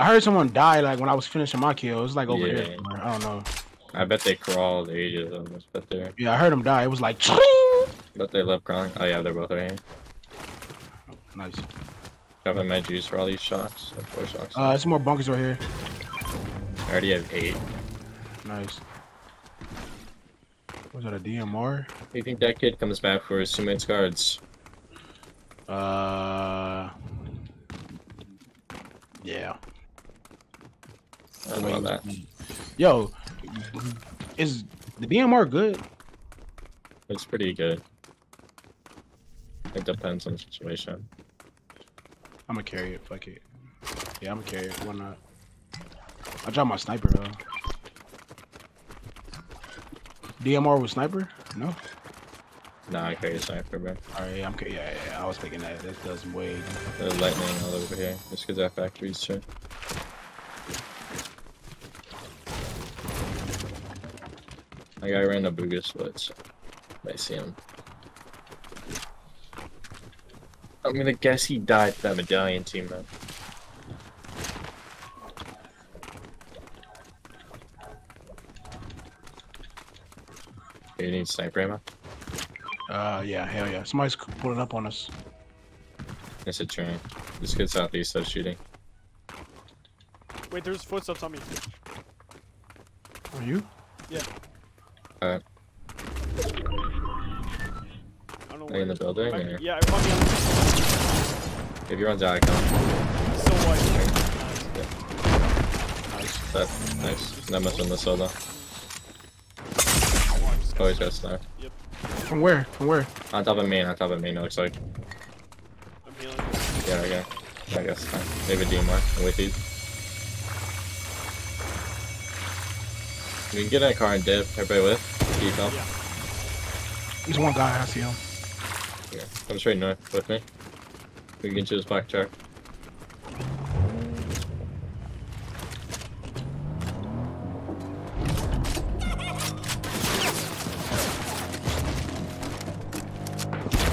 I heard someone die like when I was finishing my kill. It was like over Yeah. here. somewhere. I don't know. I bet they crawled ages of this, but they're Yeah, I heard him die. It was like. but they love crawling. Oh yeah, they're both right here. Nice. Having my juice for all these shots. Four shots. Uh, some more bunkers right here. I already have eight. Nice. Was that a DMR? Do you think that kid comes back for his teammates cards? Uh. Yeah. I don't know about that. Yo, is the DMR good? It's pretty good. It depends on the situation. I'm gonna carry it. Fuck it. Yeah, I'm gonna carry it. Why not? I dropped my sniper though. DMR with sniper? No. Nah, I carry a sniper, bro. Alright, I'm yeah, yeah, yeah, I was thinking that. That does way. There's lightning all over here. Just because that factory's too. I got ran a Booga Splits. I see him. I'm gonna guess he died to that medallion team, man. You need sniper ammo? Uh, yeah, hell yeah. Somebody's pulling up on us. It's a train. This kid southeast is shooting. Wait, there's footsteps on me. Are you? In the it is. building, Might or- be- Yeah, it might be on If he runs out, I come. So white. Nice. That, nice. Not much on the solo. Nice. Oh, he's got a snipe. From where? From where? On top of main, on top of main, it looks like. I'm healing. Yeah, okay. I guess fine. Maybe DMR. I'm with you. We can get in a car and dip. Everybody with? Keep up. Yeah. There's one guy. I see him. Yeah. Come straight north with me. We can get you this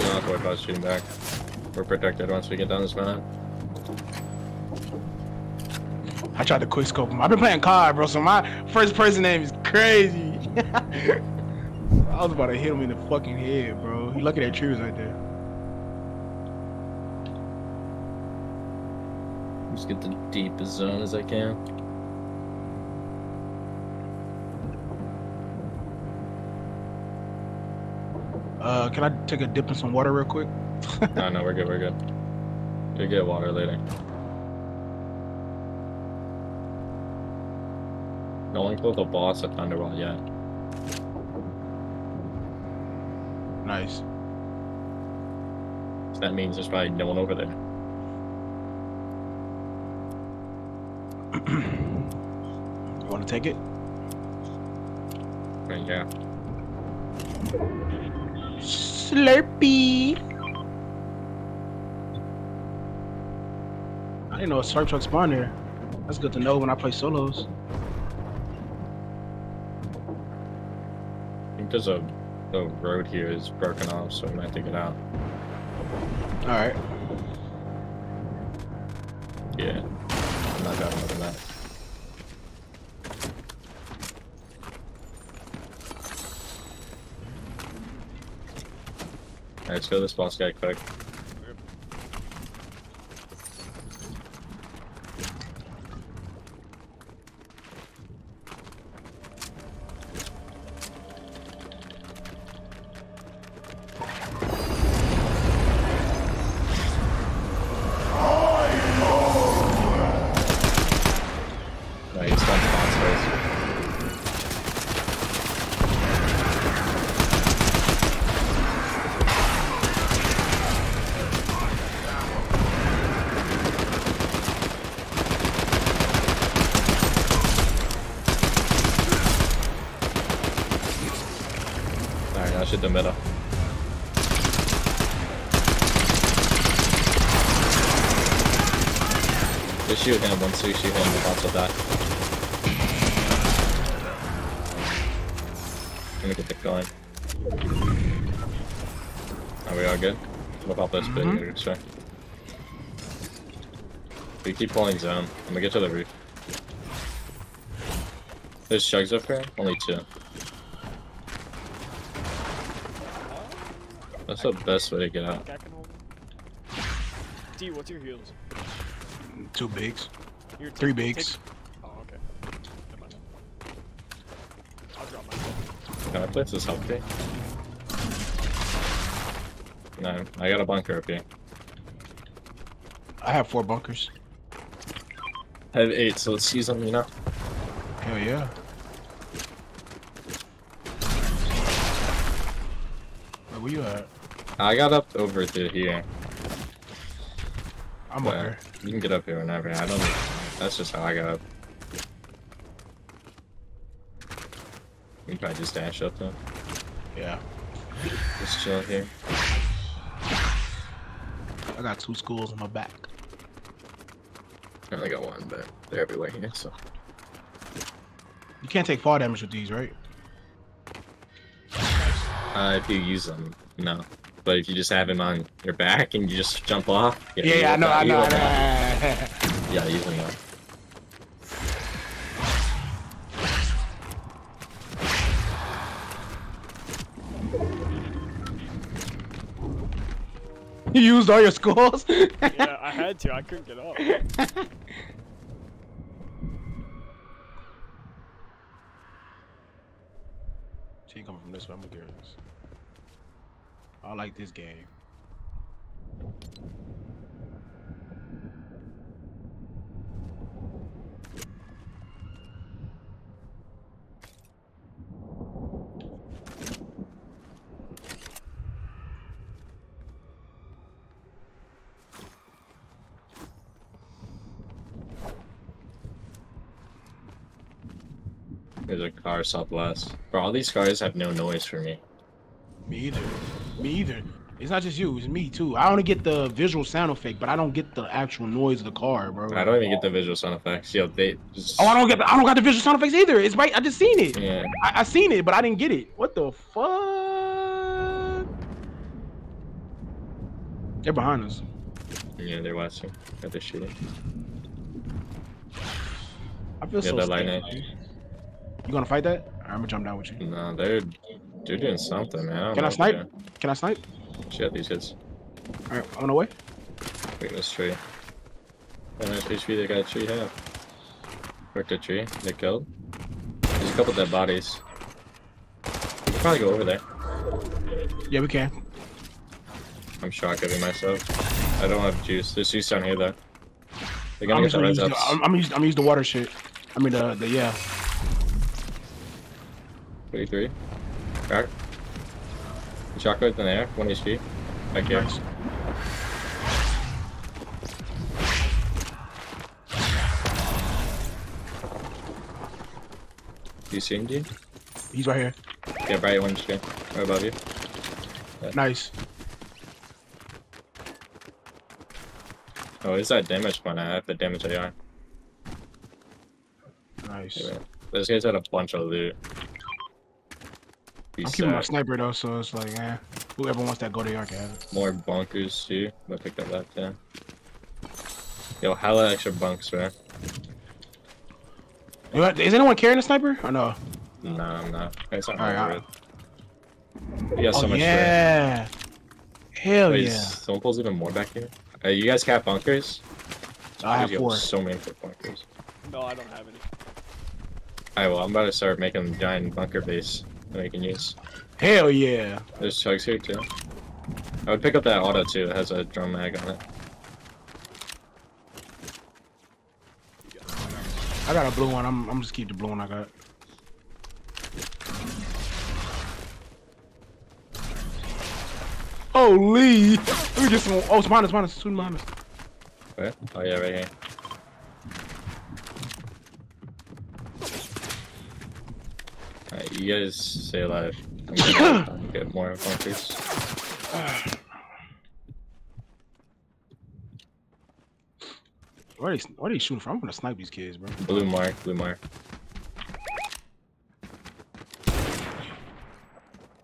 don't have to worry about shooting back. We're protected once we get down this mountain. I tried to quick scope him. I've been playing COD, bro, so my first person name is crazy. I was about to hit him in the fucking head, bro. He lucky that tree was right there. Just get the deepest zone as I can. Uh, can I take a dip in some water real quick? no, no, we're good, we're good. You'll get water later. No one killed the boss at Thunderwall yet. Nice. So that means there's probably no one over there. You want to take it? Right, yeah. Slurpee. I didn't know a slurp truck spawned there. That's good to know when I play solos. I think there's a the road here is broken off, so we might have to get out. All right. Yeah. I'm not driving over that. Alright, let's go to this boss guy quick. Keep pulling zone. I'm gonna get to the roof. There's chugs up here? Only two. That's the best way to get out. Back and hold. D, what's your heals? Two bigs. Three take- bigs. Oh, okay. I'll drop my. Can I place this up here? No, I got a bunker up here. I have four bunkers. I have eight, so let's use them, you know? Hell yeah. Where you at? I got up over to here. I'm but up. You can get up here whenever. I don't. That's just how I got up. We can probably just dash up though. Yeah. Just chill here. I got two schools on my back. I only got one, but they're everywhere here, so. You can't take fall damage with these, right? Uh, if you use them, no. But if you just have him on your back and you just jump off, Yeah, you yeah, I will know, I know, will I know. Yeah, use them. though. you used all your schools? Yeah, I had to. I couldn't get up. She I'm curious. I like this game. A car. Bro, all these cars have no noise for me. Me either. Me either. It's not just you, it's me too. I only get the visual sound effect, but I don't get the actual noise of the car, bro. I don't even get the visual sound effects. Yo, they just. Oh, I don't get. The, I don't got the visual sound effects either. It's right. I just seen it. Yeah. I, I seen it, but I didn't get it. What the fuck? They're behind us. Yeah, they're watching. Got the shooting. I feel Yeah, so. scared. You gonna fight that? Alright, I'm gonna jump down with you. No, they're they're doing something, man. I Can I snipe? Can I snipe? Shit, these kids. Alright, I'm on the way. Wait, this tree. How much HP they got a tree have? Worked a tree. They killed. There's a couple dead bodies. We can probably go over there. Yeah, we can. I'm shotgunning myself. I don't have juice. There's juice down here though. They're gonna I'm get the the. I'm, I'm I'm gonna use the water shit. I mean the the yeah. 33. Crack. Shotgun in there. 1 HP. Back here. Nice. You see him, G? He's right here. Yeah, right one screen. Right above you. Nice. Oh, is that damage one? I have the damage AR. Nice. Anyway, those guys had a bunch of loot. Be I'm keeping my sniper though, so it's like, eh. Whoever wants that go to yard can have it. More bunkers too. I'll pick that up, yeah. Yo, hella extra bunks, man. You got- Is anyone carrying a sniper? Or no? No, I'm not. It's not Alright, hard. You got so oh much yeah. Hell Wait, yeah. is someone pulls even more back here? Uh, you guys have bunkers? I have You four. So many bunkers. No, I don't have any. Alright, well, I'm about to start making a giant bunker base that we can use. Hell yeah. There's chugs here too. I would pick up that auto too. It has a drum mag on it. I got a blue one. I'm I'm just keep the blue one I got. Holy! Let me get some. Oh, it's behind us, behind us, two behind us. Where? Oh yeah, right here. Alright, you guys stay alive. I'm gonna get more bunkers. Where are they, where are they shooting from? I'm gonna snipe these kids, bro. Blue mark, blue mark.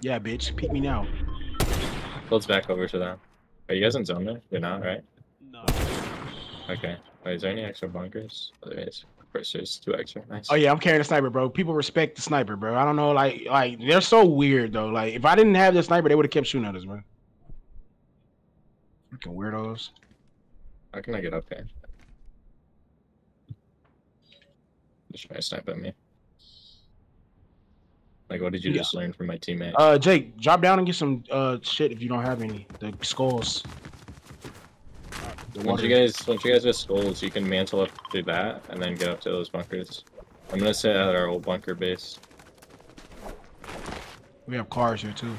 Yeah, bitch. Peek me now. Builds back over to them. Are you guys in zone there? You're not, right? No. Okay. Wait, is there any extra bunkers? Oh, there is. Course, two extra. Nice. Oh yeah, I'm carrying a sniper, bro. People respect the sniper, bro. I don't know, like, like they're so weird though. Like, if I didn't have the sniper, they would have kept shooting at us, bro. Fucking weirdos. How can I get up there? Just try to snipe at me. Like, what did you Yeah. just learn from my teammate? Uh, Jake, drop down and get some uh shit if you don't have any. The skulls. The once you guys, once you guys get skulls, you can mantle up through that and then get up to those bunkers. I'm gonna sit at our old bunker base. We have cars here too.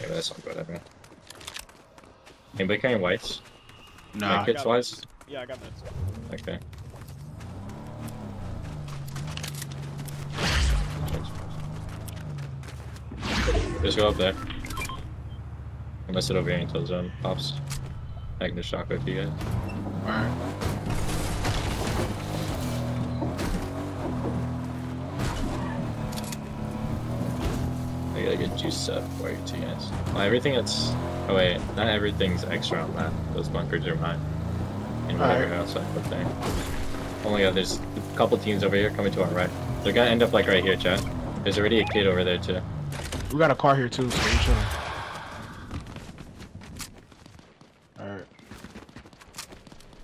Maybe that's not whatever. Anybody carrying whites? Nah. Medkits wise? Yeah, I got that. Okay. Just go up there. I'm gonna sit over here until zone pops. I can just shock with you guys. Alright. I gotta get juice up for you two guys. Well, everything that's. Oh wait, not everything's extra on that. Those bunkers are mine. And whatever else I put there. Oh my god, there's a couple teams over here coming to our right. They're gonna end up like right here, chat. There's already a kid over there too. We got a car here too, so we chilling. Alright.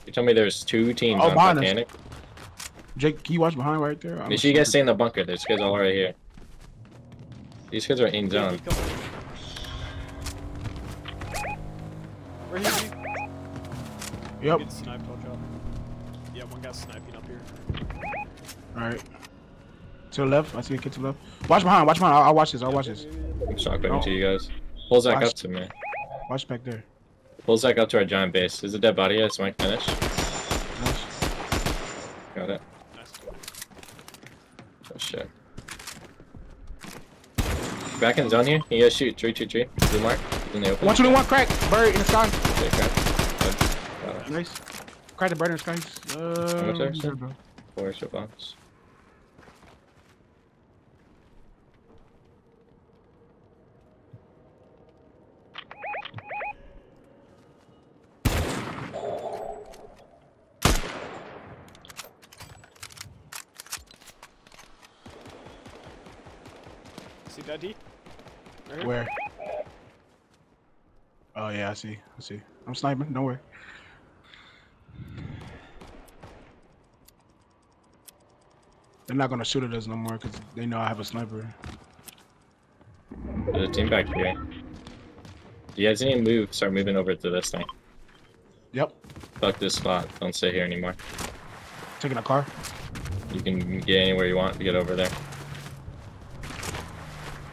You tell me there's two teams Oh, on behind us. Jake, can you watch behind right there? I'm Make sure you guys stay in the bunker. There's kids all right here. These kids are in zone. he coming. Where he? Yep. Get sniped, watch out. Yeah, one guy's sniping up here. Alright. To the left. I see a kid to the left. Watch behind. Watch behind. I'll, I'll watch this. I'll watch this. I'm shotgunning Oh. to you guys. Pulls back Watch. up to me. Watch back there. Pulls back up to our giant base. Is a dead body yet? So I can finish. Nice. Got it. Nice. shit. Back in zone here. You guys shoot. Three, two, three. Blue mark. In the open. One twenty one crack. Bird in the sky. Okay, crap. Good. Got it. Nice. Crack the bird in the sky. Uh, much there, sir? Four ship box. See that D? Right here? Where? Oh yeah, I see. I see. I'm sniping. Don't worry. They're not gonna shoot at us no more because they know I have a sniper. There's a team back here. Do you guys need to move? Start moving over to this thing. Yep. Fuck this spot. Don't stay here anymore. Taking a car. You can get anywhere you want to get over there.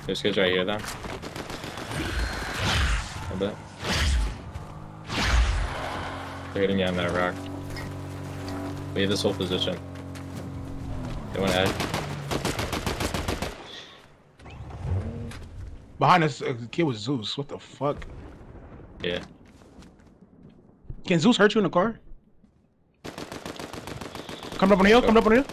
There's kids right here, though. A bit. They're hitting you on that rock. Leave this whole position. They want to add. Behind us, uh, a kid was Zeus. What the fuck? Yeah. Can Zeus hurt you in the car? Coming up on the hill. Coming up on the hill.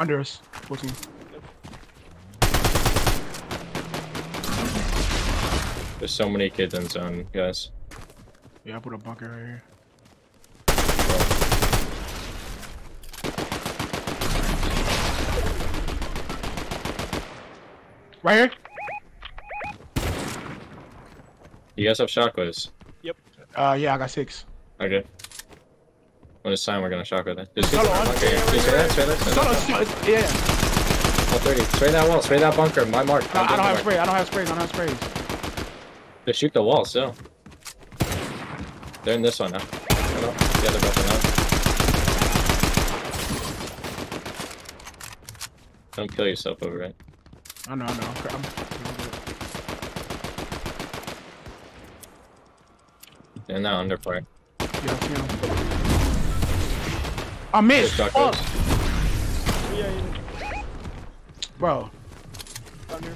Under us. 14. There's so many kids in zone, guys. Yeah, I put a bunker right here. Right here. You guys have shockwaves. Uh, yeah, I got six. Okay. When it's time, we're gonna shockwave it. Just get Solo, that bunker here. Just spray that, spray that, spray that. solo, yeah. Wall 30. Spray that wall, spray that bunker. My mark. No, I don't have mark. spray. I don't have sprays. I don't have sprays. They shoot the wall still. They're in this one now. Come up. The other building now. Don't kill yourself over it. I know, I know. I'm, I'm, They're now under fire. yeah, yeah. I missed. shot, Fuck, guys. Yeah, yeah. bro. Down here.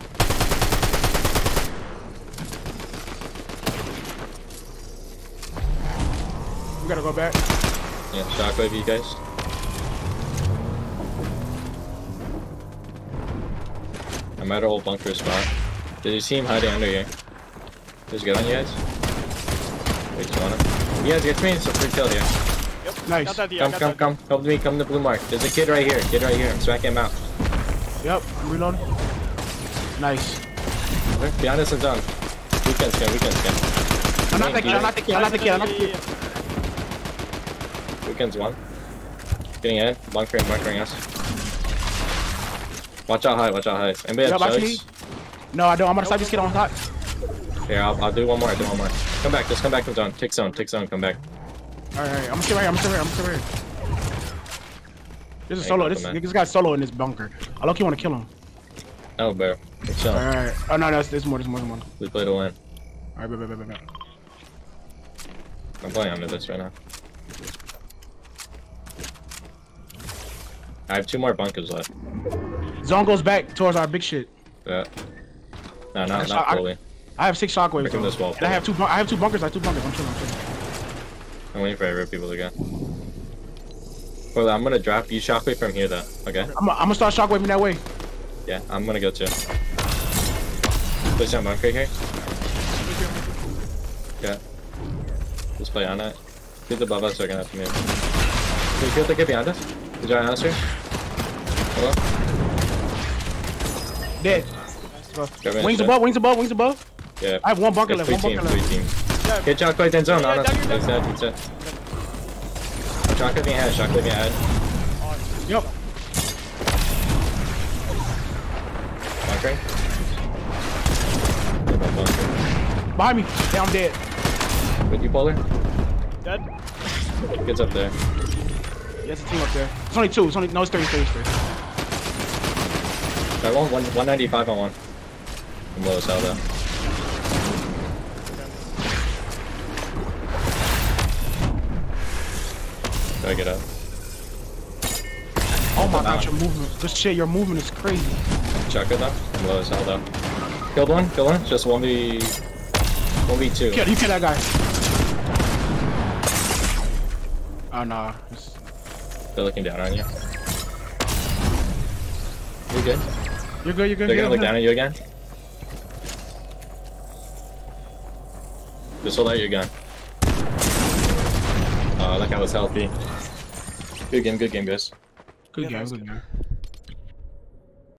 We gotta go back. Yeah, shockwave you guys. I'm at our old bunker spot. Did you see him hiding under here? Just get on you guys. Wait, you wanna? You guys get me some free kill here. Yep. Nice. That D. I Come, come, that. come. Come to me, come to blue mark. There's a kid right here. Kid right here. I'm smacking him out. Yep, I'm reloading. Nice. Okay, Behind us and zone. Weekend scan, weekend scan. I'm not the kid. I'm not the kid. I'm not the kid. I'm not the Yeah, yeah, kid. Weekend's one. Getting in. Bunkering, bunkering us. Watch out high, watch out high. Anybody have chugs? No, I don't. I'm gonna side this kid on top. Here, I'll, I'll do one more, I'll do one more. Come back, just come back to zone. Take zone, take zone, come back. Alright. I'm gonna sit right here. I'm gonna sit right here. I'm gonna sit right here. This is solo. This, this guy's solo in this bunker. I look, you wanna kill him. No, bro. Zone. Alright. Oh no, no, there's more. There's more. There's more. We play to win. Alright, bet, bet, bet, bet, bet. I'm playing under this right now. I have two more bunkers left. Zone goes back towards our big shit. Yeah. No, not, not how I- fully. I have six shockwaves. Though. this wall And I have two. I have two bunkers. I have two bunkers. I'm chilling. I'm chilling. I'm waiting for other people to go. Well, I'm gonna drop you shockwave from here though, okay? I'm, I'm gonna start shockwaving that way. Yeah, I'm gonna go too. Place down bunker here. Okay. Just play on it. He's above us, so we're gonna have to move. Can you feel the kid behind us? Is there an answer? Hello? Dead. Grab it, Wings shit. above. Wings above. Wings above. Yeah. I have one bunker left. three One teams, bunker three left. teams. Yeah. Get chocolate in zone Yeah, on us. down here, down That's that, that's. Chocolate being ahead, chocolate being ahead. Yep. Bunkering. Bunker. Behind me. Yeah, I'm dead. With you, Polar? Dead. Kids up there. Yeah, it's a team up there. It's only two. It's only no. It's three. It's three. It's three. I want one, 195 on one. I'm low as hell though. Gotta get up. Oh my god, your movement. This shit, your movement is crazy. It though. I'm low as hell though. Killed one, killed one. Just 1v... 1v2. Kill, you kill that guy. Oh nah. It's- They're looking down on you. You good? You're good, you're good. They're you're gonna look down at you again. Just hold out your gun. Oh, that guy was healthy. Good game, good game, guys. Good Yeah, game, good game.